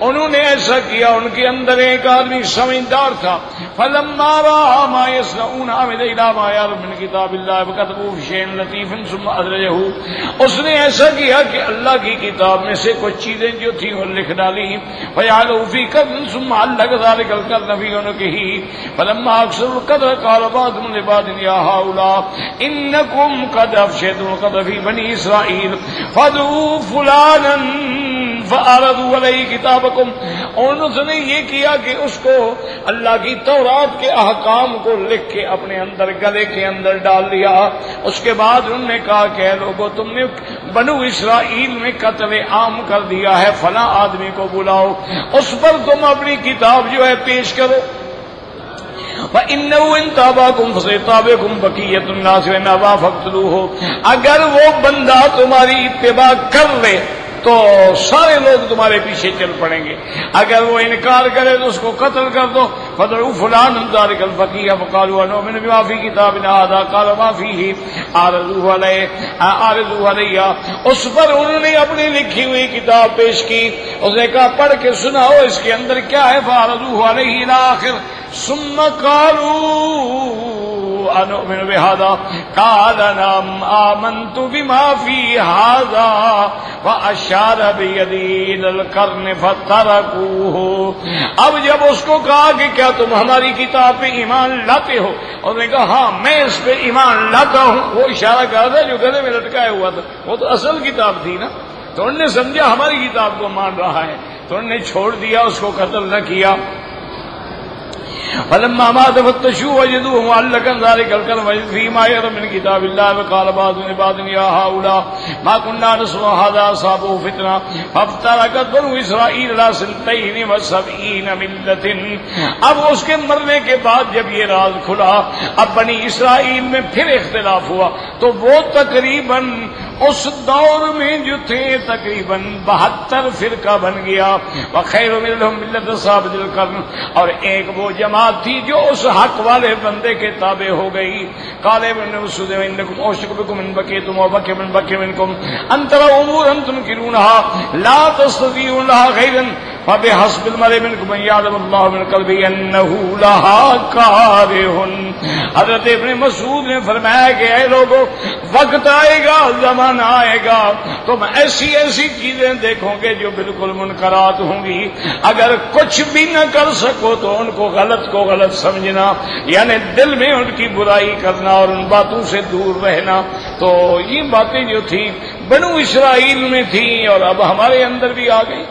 انہوں نے ایسا کیا، ان کے اندر ایک آدمی سمجھدار تھا۔ فلما را ما يسرون عمل الى ما من كتاب الله وكتبوا في شيء لطيف ثم اس نے ایسا کیا کہ اللہ کی کتاب میں سے کچھ چیزیں جو تھیں وہ لکھ ڈالی۔ فيعلوا في كذب ثم علق ذلك الكذب في عنقه. فلما اكثر القدر قال بعضهم لبعض يا هؤلاء انكم قد افشدوا قد في بني فلانا فعرضوا علیہ کتابکم انہوں نے یہ کیا کہ اس کو اللہ کی تورات کے احکام کو لکھ کے اپنے اندر گلے کے اندر ڈال دیا۔ اس کے بعد انہوں نے کہا کہ لوگوں تم نے بنو اسرائیل میں قتل عام کر دیا ہے، فلاں آدمی کو بلاؤ۔ اس پر تم اپنی کتاب جو ہے پیش کرو۔ اگر وہ بندہ تمہاری اتباع کر لے تو سارے لوگ تمہارے پیچھے چل پڑیں گے۔ اگر وہ انکار کرے تو اس کو قتل کر دو۔ فضر فلان دار کل فقی فقالوا انو من معافی کتاب هذا قال معافی ہی آرزو علیہ آرزو علیہ اس پر انہوں نے اپنی لکھی ہوئی کتاب پیش کی۔ اس نے کہا، پڑھ کے سناؤ اس کے اندر کیا ہے۔ فارزو علیہ الاخر ثم قالوا أنؤمن بهذا. قال نعم، آمنت بما في هذا وأشار بيدي إلى القرن فتركوه اب جب اس کو کہا کہ کیا تم ہماری کتاب پہ ایمان لاتے ہو؟ اور نے کہا ہاں میں اس پہ ایمان لاتا ہوں۔ وہ اشارہ کر رہا تھا جو گلے میں لٹکایا ہوا تھا۔ وہ تو اصل کتاب تھی نا۔ تو انہوں نے سمجھا ہماری کتاب کو مان رہا ہے۔ تو انہوں نے چھوڑ دیا، اس کو قتل نہ کیا۔ فلما وجدوه معلقا ذلك فيما يرى من كتاب الله وقال بعض بعض يا هؤلاء ما كنا نسمع هذا فتنة فافترقت بنو وسبعين اب اس کے مرنے کے بعد جب یہ راز کھلا، اب بنی اسرائیل میں پھر اختلاف ہوا، تو وہ تقریباً اس دور میں جو تھے تقریباً بہتر فرقہ بن گیا. خیر ملت صاحب دل کرن اور ایک وہ جماعت تھی جو اس حق والے بندے کے تابع ہو گئی. کالے بن من بکے تم بکے من بکے من کم انتر امور ان تم کی رونا لا تستطيعون لها خيرا فب حسب المر من کو یاد اللہ من قلبی انہو لہا کارہن. حضرت ابن مسعود نے فرمایا کہ اے لوگوں وقت آئے گا زمان زمانہ آئے گا تم ایسی ایسی چیزیں دیکھو گے جو بالکل منقرات ہوں گی۔ اگر کچھ بھی نہ کر سکو تو ان کو غلط کو غلط سمجھنا یعنی دل میں ان کی برائی کرنا اور ان باتوں سے دور رہنا۔ تو یہ باتیں جو تھی بنو اسرائیل میں تھیں اور اب ہمارے اندر بھی آ گئی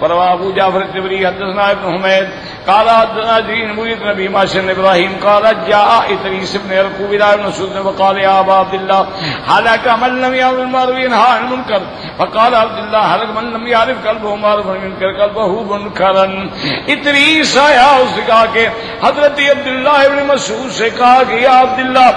پروا ابو جعفر التبری حدثنا ابن حمید قال حدثنا جرين مريد نبي ماشر ابراهيم، قال جاء ادريس بن يركوب الى ابن مسعود وقال يا ابا عبد الله، هلك من لم يعرف المعروف ينهى عن المنكر. فقال عبد الله، هلك من لم يعرف قلبه معروف عن ينكر قلبه منكرا. ادریس آیا اس نے کہا کہ حضرت عبداللہ ابن مسعود سے کہا کہ یا عبداللہ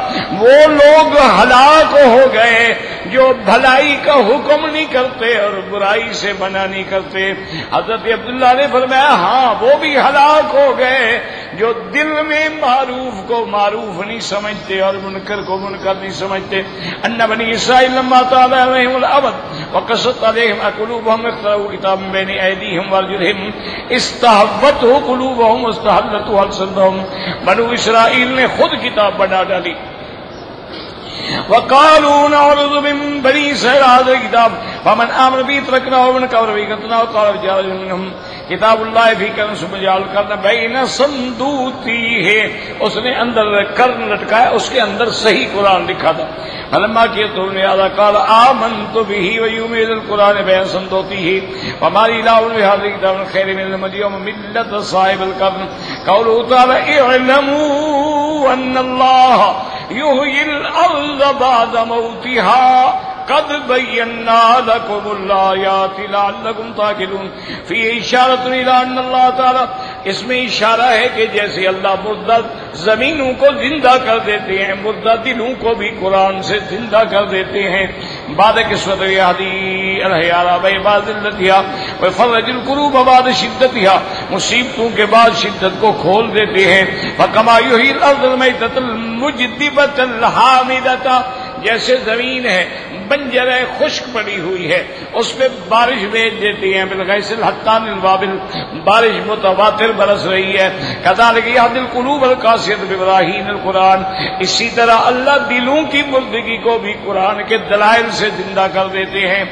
وہ لوگ ہلاک ہو گئے جو بھلائی کا حکم نہیں کرتے اور برائی سے منع نہیں کرتے۔ حضرت عبداللہ نے فرمایا ہاں وہ بھی ہلاک ہو گئے جو دل میں معروف کو معروف نہیں سمجھتے اور منکر کو منکر نہیں سمجھتے۔ ان بنی اسرائیل لما تعالی علیہم الابد وقصت علیہم قلوبهم اختروا کتاب بین ایدیہم وارجلہم استحبته قلوبهم واستحلته السنتهم بنو اسرائیل نے خود کتاب بنا ڈالی۔ وقالوا نعرض من بني اسرائيل هذا الكتاب. فمن امن به تركناه ومن كفر به قتلناه وقال رجال منهم کتاب اللہ فی کرن سبجال کرنا بھائی بین صندوقی ہے۔ اس نے اندر کرن لٹکایا، اس کے اندر صحیح قرآن لکھا تھا۔ فلما کی تو نے ادا قال آمنت به ويومئذ القران بين صندوقه وما لي لا اقول هذا الكتاب خير من المدي ومن ملة صاحب القرن۔ قوله تعالى اعلموا ان الله يحيي الارض بعد موتها۔ قد بینا لکم الآیات لعلکم تاکلون فی اشارت الى ان اللہ تعالی اس میں اشارہ ہے کہ جیسے اللہ مردہ زمینوں کو زندہ کر دیتے ہیں مردہ دلوں کو بھی قرآن سے زندہ کر دیتے ہیں۔ بعد قسمت فرج القروب بعد شدتیا مصیبتوں کے بعد شدت کو کھول دیتے ہیں۔ فکما یحیی الارض المیتۃ المجدبۃ الحامدۃ جیسے زمین ہے بنجر ہے خشک پڑی ہوئی ہے۔ اس پہ بارش بھیج دیتی ہیں۔ بالغیسل حتان البابل بارش متواتر برس رہی ہے۔ کتال کی دل قلوب القاصیت ابراہیم القرآن۔ اسی طرح اللہ دلوں کی مردگی کو بھی قرآن کے دلائل سے زندہ کر دیتے ہیں۔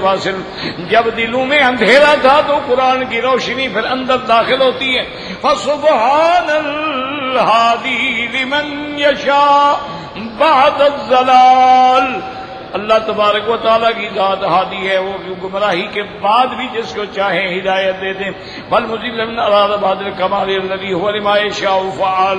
واصل جب دلوں میں اندھیرا تھا تو قرآن کی روشنی پھر اندر داخل ہوتی ہے۔ فسبحان الهادي لمن يشاء بعد الزلال. اللہ تبارک و تعالیٰ کی ذات ہادی ہے، وہ گمراہی کے بعد بھی جس کو چاہیں ہدایت دے دیں۔ بل مزید اراد بادل کمال الذي هو لما يشاء فعال۔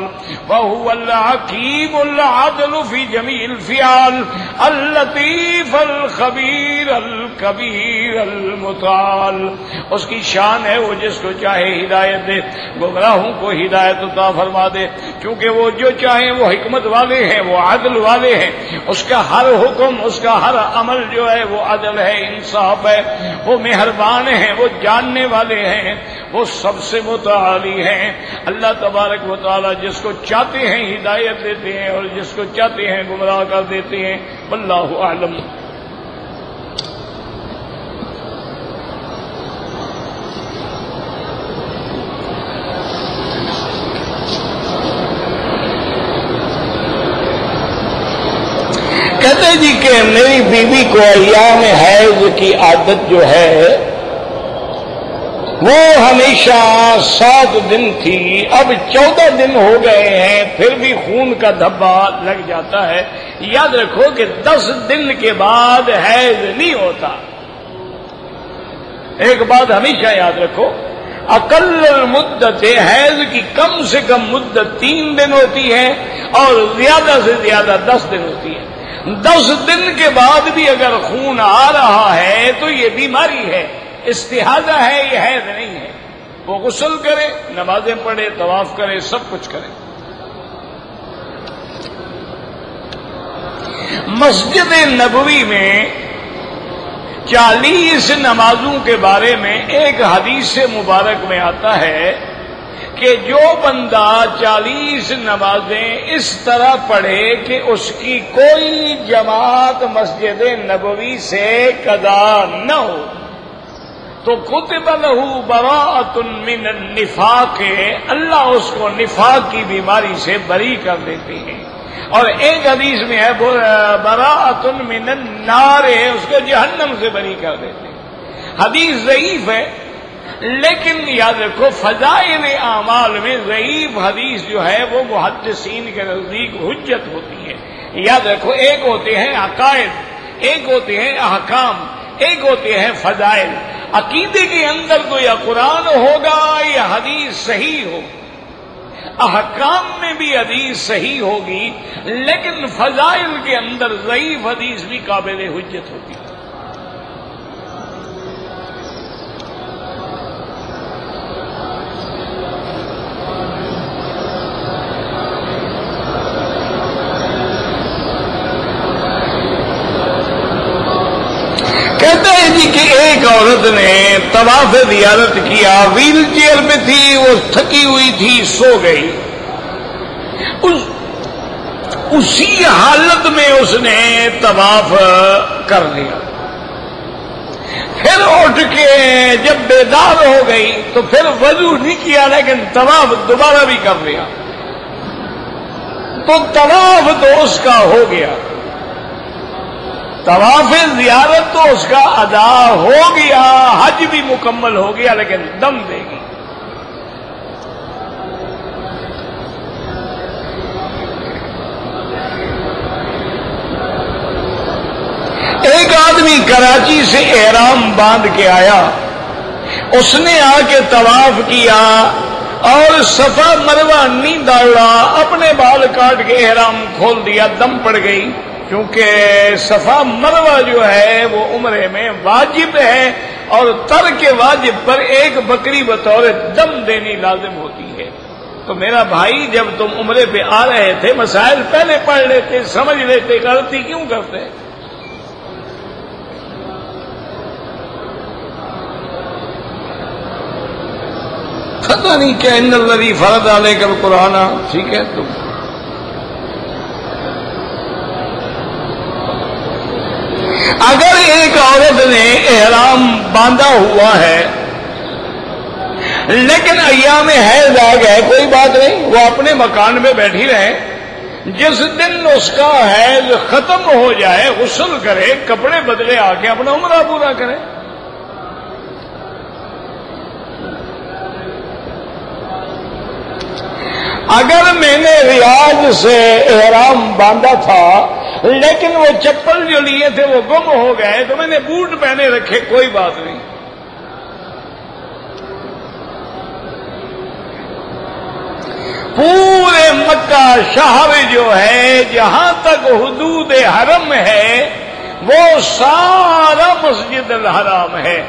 وهو الحكيم العدل في جميع الفعال۔ اللطيف الخبير الكبير المتعال۔ اس کی شان ہے، وہ جس کو چاہے ہدایت دے۔ گمراہوں کو ہدایت عطا فرما دے۔ کیونکہ وہ جو چاہیں، وہ حکمت والے ہیں، وہ عدل والے ہیں۔ اس کا ہر حکم، اس کا ہر عمل جو ہے وہ عدل ہے، انصاف ہے، وہ مہربان ہیں، وہ جاننے والے ہیں، وہ سب سے متعالی ہیں۔ اللہ تبارک و تعالی جس کو چاہتے ہیں ہدایت دیتے ہیں اور جس کو چاہتے ہیں گمراہ کر دیتے ہیں اللہ عالم کہتے جی کہ میری بیوی کو ایام حیض کی عادت جو ہے، وہ ہمیشہ سات دن تھی، اب چودہ دن ہو گئے ہیں، پھر بھی خون کا دھبا لگ جاتا ہے۔ یاد رکھو کہ دس دن کے بعد حیض نہیں ہوتا۔ ایک بات ہمیشہ یاد رکھو، اقل مدت، حیض کی کم سے کم مدت تین دن ہوتی ہے اور زیادہ سے زیادہ دس دن ہوتی ہے۔ دس دن کے بعد بھی اگر خون آ رہا ہے تو یہ بیماری ہے۔ استحادہ ہے یہ حید نہیں ہے۔ وہ غسل کرے، نمازیں پڑھے، طواف کرے، سب کچھ کرے۔ مسجد نبوی میں چالیس نمازوں کے بارے میں ایک حدیث مبارک میں آتا ہے۔ کہ جو بندہ چالیس نمازیں اس طرح پڑھے کہ اس کی کوئی جماعت مسجد نبوی سے قدا نہ ہو۔ تو کتب لہو براۃ من النفاق، اللہ اس کو نفاق کی بیماری سے بری کر دیتے ہیں۔ اور ایک حدیث میں ہے براۃ من النار، اس کو جہنم سے بری کر دیتے ہیں۔ حدیث ضعیف ہے لیکن یاد رکھو، فضائل اعمال میں ضعیف حدیث جو ہے، وہ محدثین کے نزدیک حجت ہوتی ہے۔ یاد رکھو، ایک ہوتے ہیں عقائد، ایک ہوتے ہیں احکام، ایک ہوتے ہیں فضائل۔ عقیدے کے اندر تو یا قرآن ہوگا یا حدیث صحیح ہو۔ احکام میں بھی حدیث صحیح ہوگی، لیکن فضائل کے اندر ضعیف حدیث بھی قابل حجت ہوتی۔ ہے عورت نے طواف زیارت کیا، ویل چیئر پہ تھی، وہ تھکی ہوئی تھی، سو گئی۔ اس، اسی حالت میں اس نے طواف کر لیا پھر اٹھ کے جب بیدار ہو گئی تو پھر وضو نہیں کیا، لیکن طواف دوبارہ بھی کر لیا۔ تو طواف تو اس کا ہو گیا۔ طواف زیارت تو اس کا ادا ہو گیا، حج بھی مکمل ہو گیا، لیکن دم دے گی۔ ایک آدمی کراچی سے احرام باندھ کے آیا۔ اس نے آ کے طواف کیا اور صفا مروا نہیں دوڑا اپنے بال کاٹ کے احرام کھول دیا، دم پڑ گئی۔ کیونکہ صفا مروا جو ہے وہ عمرے میں واجب ہے اور تر کے واجب پر ایک بکری بطور دم دینی لازم ہوتی ہے۔ تو میرا بھائی جب تم عمرے پہ آ رہے تھے، مسائل پہلے پڑھ لیتے، سمجھ لیتے، غلطی کیوں کرتے؟ پتہ نہیں کیا ان لری فرد آنے کر قرآن ٹھیک ہے تم اگر ایک عورت نے احرام باندھا ہوا ہے، لیکن ایام حیض آ گئے، کوئی بات نہیں، وہ اپنے مکان میں بیٹھی رہے، جس دن اس کا حیض ختم ہو جائے، غسل کرے، کپڑے بدلے آ کے اپنا عمرہ پورا کرے۔ اگر میں نے ریاض سے احرام باندھا تھا لیکن وہ چپل جو لیے تھے وہ گم ہو گئے تو میں نے بوٹ پہنے رکھے، کوئی بات نہیں۔ پورے مکہ شہر جو ہے، جہاں تک حدود حرم ہے، وہ سارا مسجد الحرام ہے۔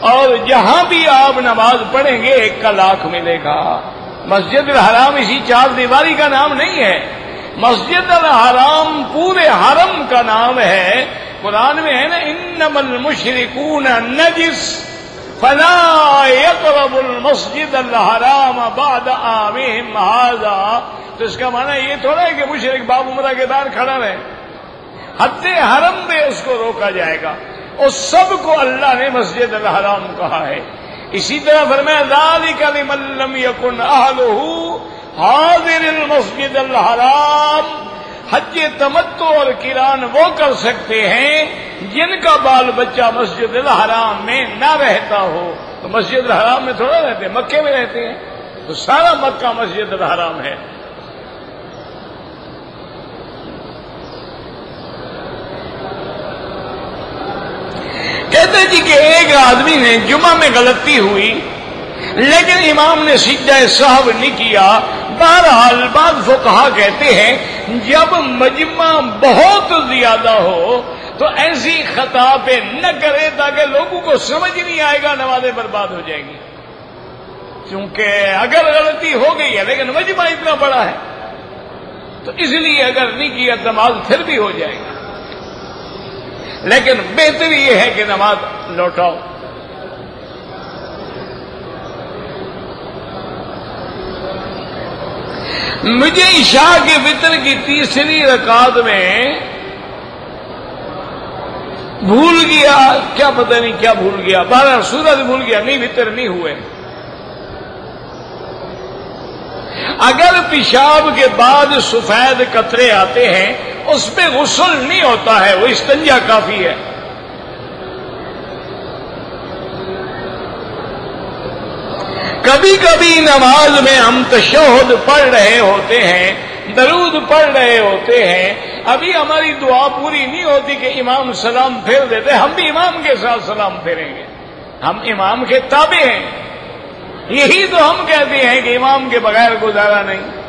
اور جہاں بھی آپ نماز پڑھیں گے، ایک کا لاکھ ملے گا۔ مسجد الحرام اسی چار دیواری کا نام نہیں ہے۔ مسجد الحرام پورے حرم کا نام ہے۔ قرآن میں ہے نا انم المشرکون نجس، فلا يقرب المسجد الحرام بعد عامهم هذا۔ تو اس کا معنی یہ تھوڑا ہے کہ مشرق باب عمرہ کے دار کھڑا رہے۔ حد حرم میں اس کو روکا جائے گا۔ اس سب کو اللہ نے مسجد الحرام کہا ہے۔ اسی طرح فرمایا، ذالک لمن لم يكن اهله حاضر المسجد الحرام، حج تمتو اور کران وہ کر سکتے ہیں جن کا بال بچہ مسجد الحرام میں نہ رہتا ہو۔ تو مسجد الحرام میں تھوڑا رہتے مکے میں رہتے ہیں۔ تو سارا مکہ مسجد الحرام ہے۔ کہتے جی کہ ایک آدمی نے جمعہ میں غلطی ہوئی۔ لیکن امام نے سیدھا صاحب نہیں کیا۔ بہرحال بعض وہ کہا کہتے ہیں، جب مجمع بہت زیادہ ہو، تو ایسی خطا پہ نہ کرے تاکہ لوگوں کو سمجھ نہیں آئے گا، نمازیں برباد ہو جائیں گی۔ کیونکہ اگر غلطی ہو گئی ہے، لیکن مجمع اتنا بڑا ہے۔ تو اس لیے اگر نہیں کیا، نماز پھر بھی ہو جائے گا لیکن بہتر یہ ہے کہ نماز لوٹاؤ۔ مجھے عشاء کے وطر کی تیسری رکعت میں بھول گیا، کیا پتہ نہیں کیا بھول گیا۔ بارہ سورج بھول گیا، نہیں وطر نہیں ہوئے۔ اگر پیشاب کے بعد سفید قطرے آتے ہیں، اس پہ غسل نہیں ہوتا ہے، وہ استنجا کافی ہے۔ کبھی کبھی نماز میں ہم تشہد پڑھ رہے ہوتے ہیں، درود پڑھ رہے ہوتے ہیں۔ ابھی ہماری دعا پوری نہیں ہوتی کہ امام سلام پھیر دیتے، ہم بھی امام کے ساتھ سلام پھیریں گے۔ ہم امام کے تابع ہیں۔ یہی تو ہم کہتے ہیں کہ امام کے بغیر گزارا نہیں۔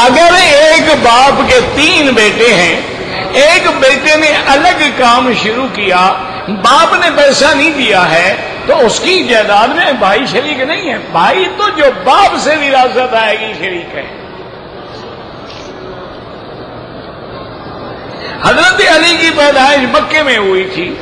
اگر ایک باپ کے تین بیٹے ہیں، ایک بیٹے نے الگ کام شروع کیا، باپ نے پیسہ نہیں دیا ہے، تو اس کی جائیداد میں بھائی شریک نہیں ہے۔ بھائی تو جو باپ سے وراثت آئے گی، شریک ہے۔ حضرت علی کی پیدائش مکے میں ہوئی تھی۔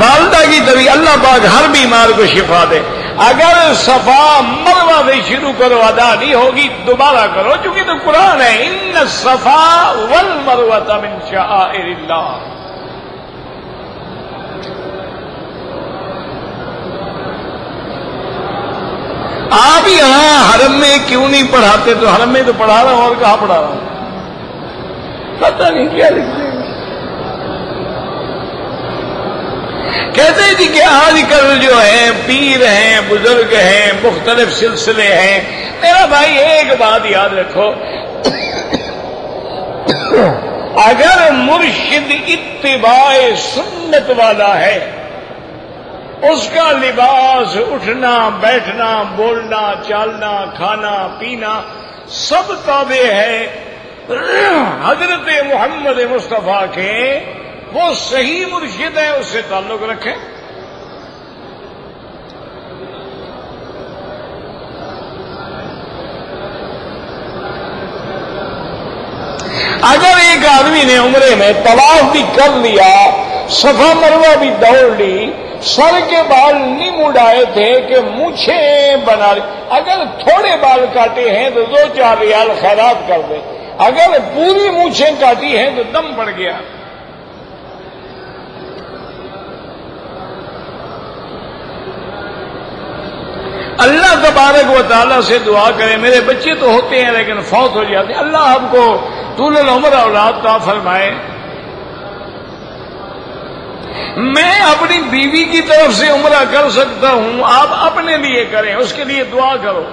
والدہ کی طبی اللہ پاک ہر بیمار کو شفا دے۔ اگر صفا مروا سے شروع کرو، ادا نہیں ہوگی، دوبارہ کرو، چونکہ تو قرآن ہے، ان صفا ول مروا من شعائر اللہ. آپ یہاں حرم میں کیوں نہیں پڑھاتے؟ تو حرم میں تو پڑھا رہا ہوں اور کہاں پڑھا رہا ہوں؟ پتہ نہیں کیا لکھتے کہتے جی کہ آج کل جو ہے پیر ہیں، بزرگ ہیں، مختلف سلسلے ہیں۔ میرا بھائی، ایک بات یاد رکھو۔ اگر مرشد اتباع سنت والا ہے، اس کا لباس اٹھنا، بیٹھنا، بولنا، چالنا، کھانا، پینا سب تابع ہے۔ حضرت محمد مصطفیٰ کے وہ صحیح مرشد ہے، اس سے تعلق رکھیں۔ اگر ایک آدمی نے عمرے میں طواف بھی کر لیا، صفا مروا بھی دوڑ لی، سر کے بال نہیں مڈائے تھے کہ مونچھے بنا لی اگر تھوڑے بال کاٹے ہیں تو دو چار ریال خیرات کر دے۔ اگر پوری مونچھیں کاٹی ہیں تو دم پڑ گیا۔ اللہ تبارک و تعالیٰ سے دعا کرے، میرے بچے تو ہوتے ہیں لیکن فوت ہو جاتے ہیں۔ اللہ آپ کو طول العمر اولاد کا فرمائے۔ میں اپنی بیوی کی طرف سے عمرہ کر سکتا ہوں، آپ اپنے لیے کریں، اس کے لیے دعا کرو۔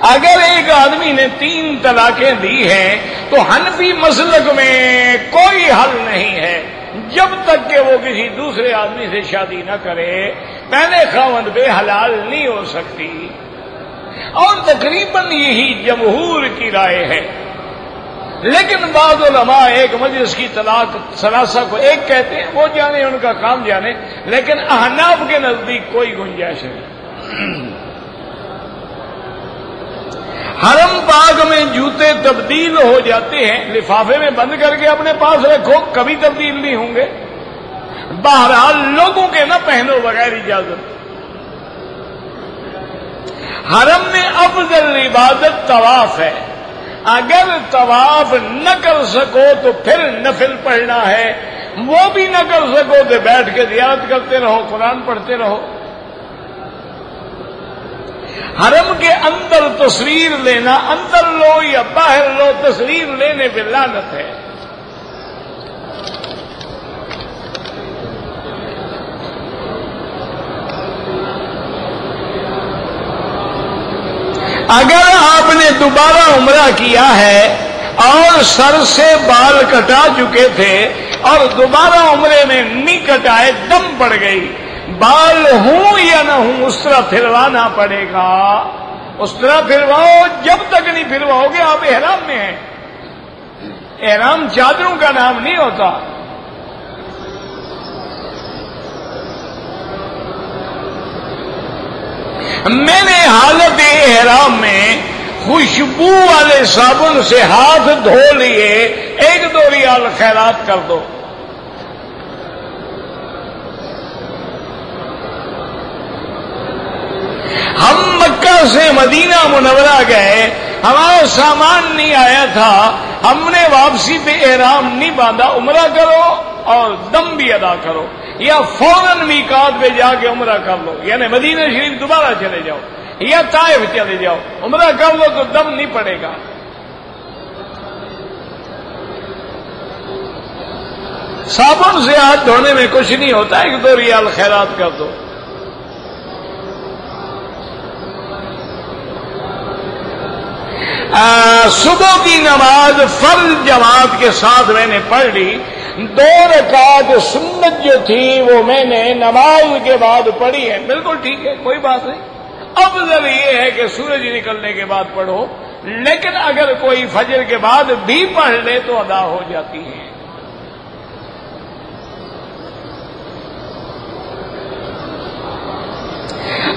اگر ایک آدمی نے تین طلاقیں دی ہیں، تو حنفی مسلک میں کوئی حل نہیں ہے۔ جب تک کہ وہ کسی دوسرے آدمی سے شادی نہ کرے، پہلے خاوند بے حلال نہیں ہو سکتی۔ اور تقریباً یہی جمہور کی رائے ہے۔ لیکن بعض علماء ایک مجلس کی طلاق سلاسا کو ایک کہتے ہیں، وہ جانے، ان کا کام جانے، لیکن احناف کے نزدیک کوئی گنجائش نہیں۔ حرم پاک میں جوتے تبدیل ہو جاتے ہیں، لفافے میں بند کر کے اپنے پاس رکھو، کبھی تبدیل نہیں ہوں گے۔ بہرحال لوگوں کے نہ پہنو بغیر اجازت۔ حرم میں افضل عبادت طواف ہے۔ اگر طواف نہ کر سکو تو پھر نفل پڑھنا ہے۔ وہ بھی نہ کر سکو تو بیٹھ کے یاد کرتے رہو، قرآن پڑھتے رہو۔ حرم کے اندر تصویر لینا، اندر لو یا باہر لو، تصویر لینے پہ لانت ہے۔ اگر آپ نے دوبارہ عمرہ کیا ہے اور سر سے بال کٹا چکے تھے اور دوبارہ عمرے میں نہیں کٹائے، دم پڑ گئی۔ بال ہوں یا نہ ہوں، اس طرح پھروانا پڑے گا۔ اس طرح پھرواؤ، جب تک نہیں پھرواؤ گے، آپ احرام میں ہیں۔ احرام چادروں کا نام نہیں ہوتا۔ میں نے حالت احرام میں خوشبو والے صابن سے ہاتھ دھو لیے، ایک دو ریال خیرات کر دو۔ ہم مکہ سے مدینہ منورہ گئے، ہمارا سامان نہیں آیا تھا، ہم نے واپسی پہ احرام نہیں باندھا، عمرہ کرو اور دم بھی ادا کرو، یا فوراً میکات پہ جا کے عمرہ کر لو یعنی مدینہ شریف دوبارہ چلے جاؤ، یا طائف چلے جاؤ، عمرہ کر لو تو دم نہیں پڑے گا۔ صابن سے ہاتھ دھونے میں کچھ نہیں ہوتا، ایک دو ریال خیرات کر دو۔ صبح کی نماز فرض جماعت کے ساتھ میں نے پڑھ لی۔ دو رکعت سنت جو تھی وہ میں نے نماز کے بعد پڑھی ہے۔ بالکل ٹھیک ہے، کوئی بات نہیں۔ افضل یہ ہے کہ سورج نکلنے کے بعد پڑھو، لیکن اگر کوئی فجر کے بعد بھی پڑھ لے تو ادا ہو جاتی ہے۔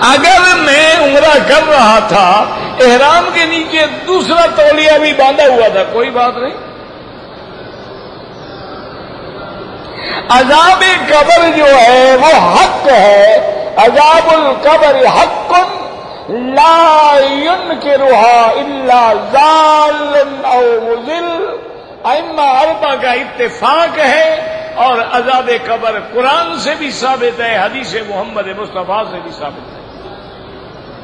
اگر میں عمرہ کر رہا تھا، احرام کے نیچے دوسرا تولیہ بھی باندھا ہوا تھا، کوئی بات نہیں۔ عذاب قبر جو ہے، وہ حق ہے۔ عذاب القبر حق لا کے روحا اللہ او مزل ائمہ اربا کا اتفاق ہے۔ اور عذاب قبر قرآن سے بھی ثابت ہے، حدیث محمد مصطفیٰ سے بھی ثابت ہے۔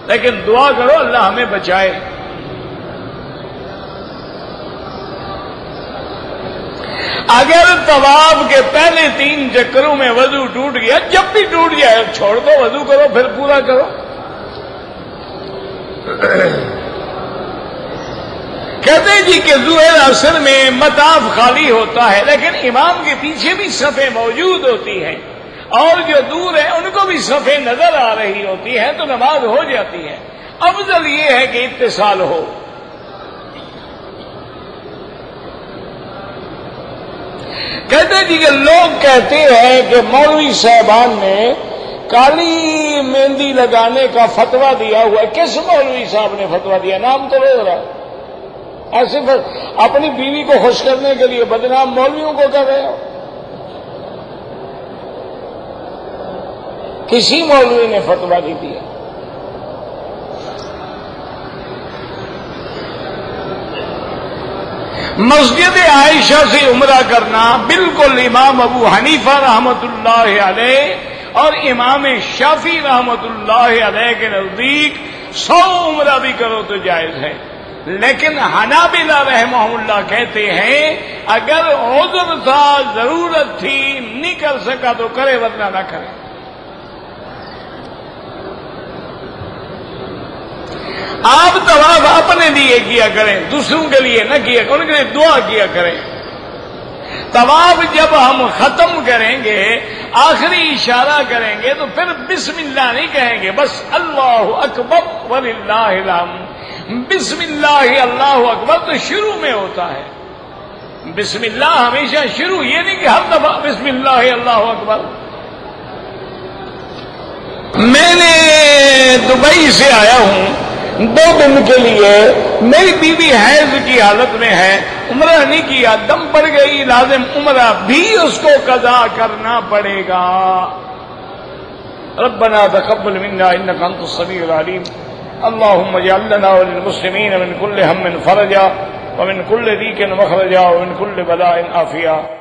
لیکن دعا کرو اللہ ہمیں بچائے۔ اگر طواف کے پہلے تین چکروں میں وضو ٹوٹ گیا، جب بھی ٹوٹ جائے چھوڑ دو، وضو کرو، پھر پورا کرو۔ کہتے جی کہ زہر اثر میں متاف خالی ہوتا ہے، لیکن امام کے پیچھے بھی صفیں موجود ہوتی ہیں۔ اور جو دور ہے ان کو بھی صفے نظر آ رہی ہوتی ہے تو نماز ہو جاتی ہے افضل یہ ہے کہ اتصال ہو۔ کہتے جی کہ لوگ کہتے ہیں کہ مولوی صاحبان نے کالی مہندی لگانے کا فتوا دیا ہوا ہے۔ کس مولوی صاحب نے فتوا دیا؟ نام تو لے رہا۔ ایسے اپنی بیوی کو خوش کرنے کے لیے بدنام مولویوں کو کر رہے ہو۔ کسی مولوی نے فتوا نہیں دیا۔ مسجد عائشہ سے عمرہ کرنا بالکل امام ابو حنیفہ رحمت اللہ علیہ اور امام شافی رحمت اللہ علیہ کے نزدیک سو عمرہ بھی کرو تو جائز ہے۔ لیکن حنابلہ رحمہ اللہ کہتے ہیں، اگر عذر تھا ضرورت تھی نہیں کر سکا تو کرے ورنہ نہ کرے۔ آپ طواف اپنے لیے کیا کریں، دوسروں کے لیے نہ کیا کریں، ان کے لیے دعا کیا کریں۔ طواف جب ہم ختم کریں گے، آخری اشارہ کریں گے، تو پھر بسم اللہ نہیں کہیں گے، بس اللہ اکبر ولی اللہ بسم اللہ اللہ اکبر تو شروع میں ہوتا ہے بسم اللہ ہمیشہ شروع یہ نہیں کہ ہر دفعہ بسم اللہ اللہ اکبر میں نے دبئی سے آیا ہوں دو دن کے لیے میری بیوی حیض کی حالت میں ہے عمرہ نہیں کیا دم پڑ گئی لازم عمرہ بھی اس کو قضا کرنا پڑے گا ربنا تقبل منا انك انت السميع العليم اللهم اجعل لنا وللمسلمين من كل هم فرجا ومن كل ضيق مخرجا ومن كل بلاء عافيه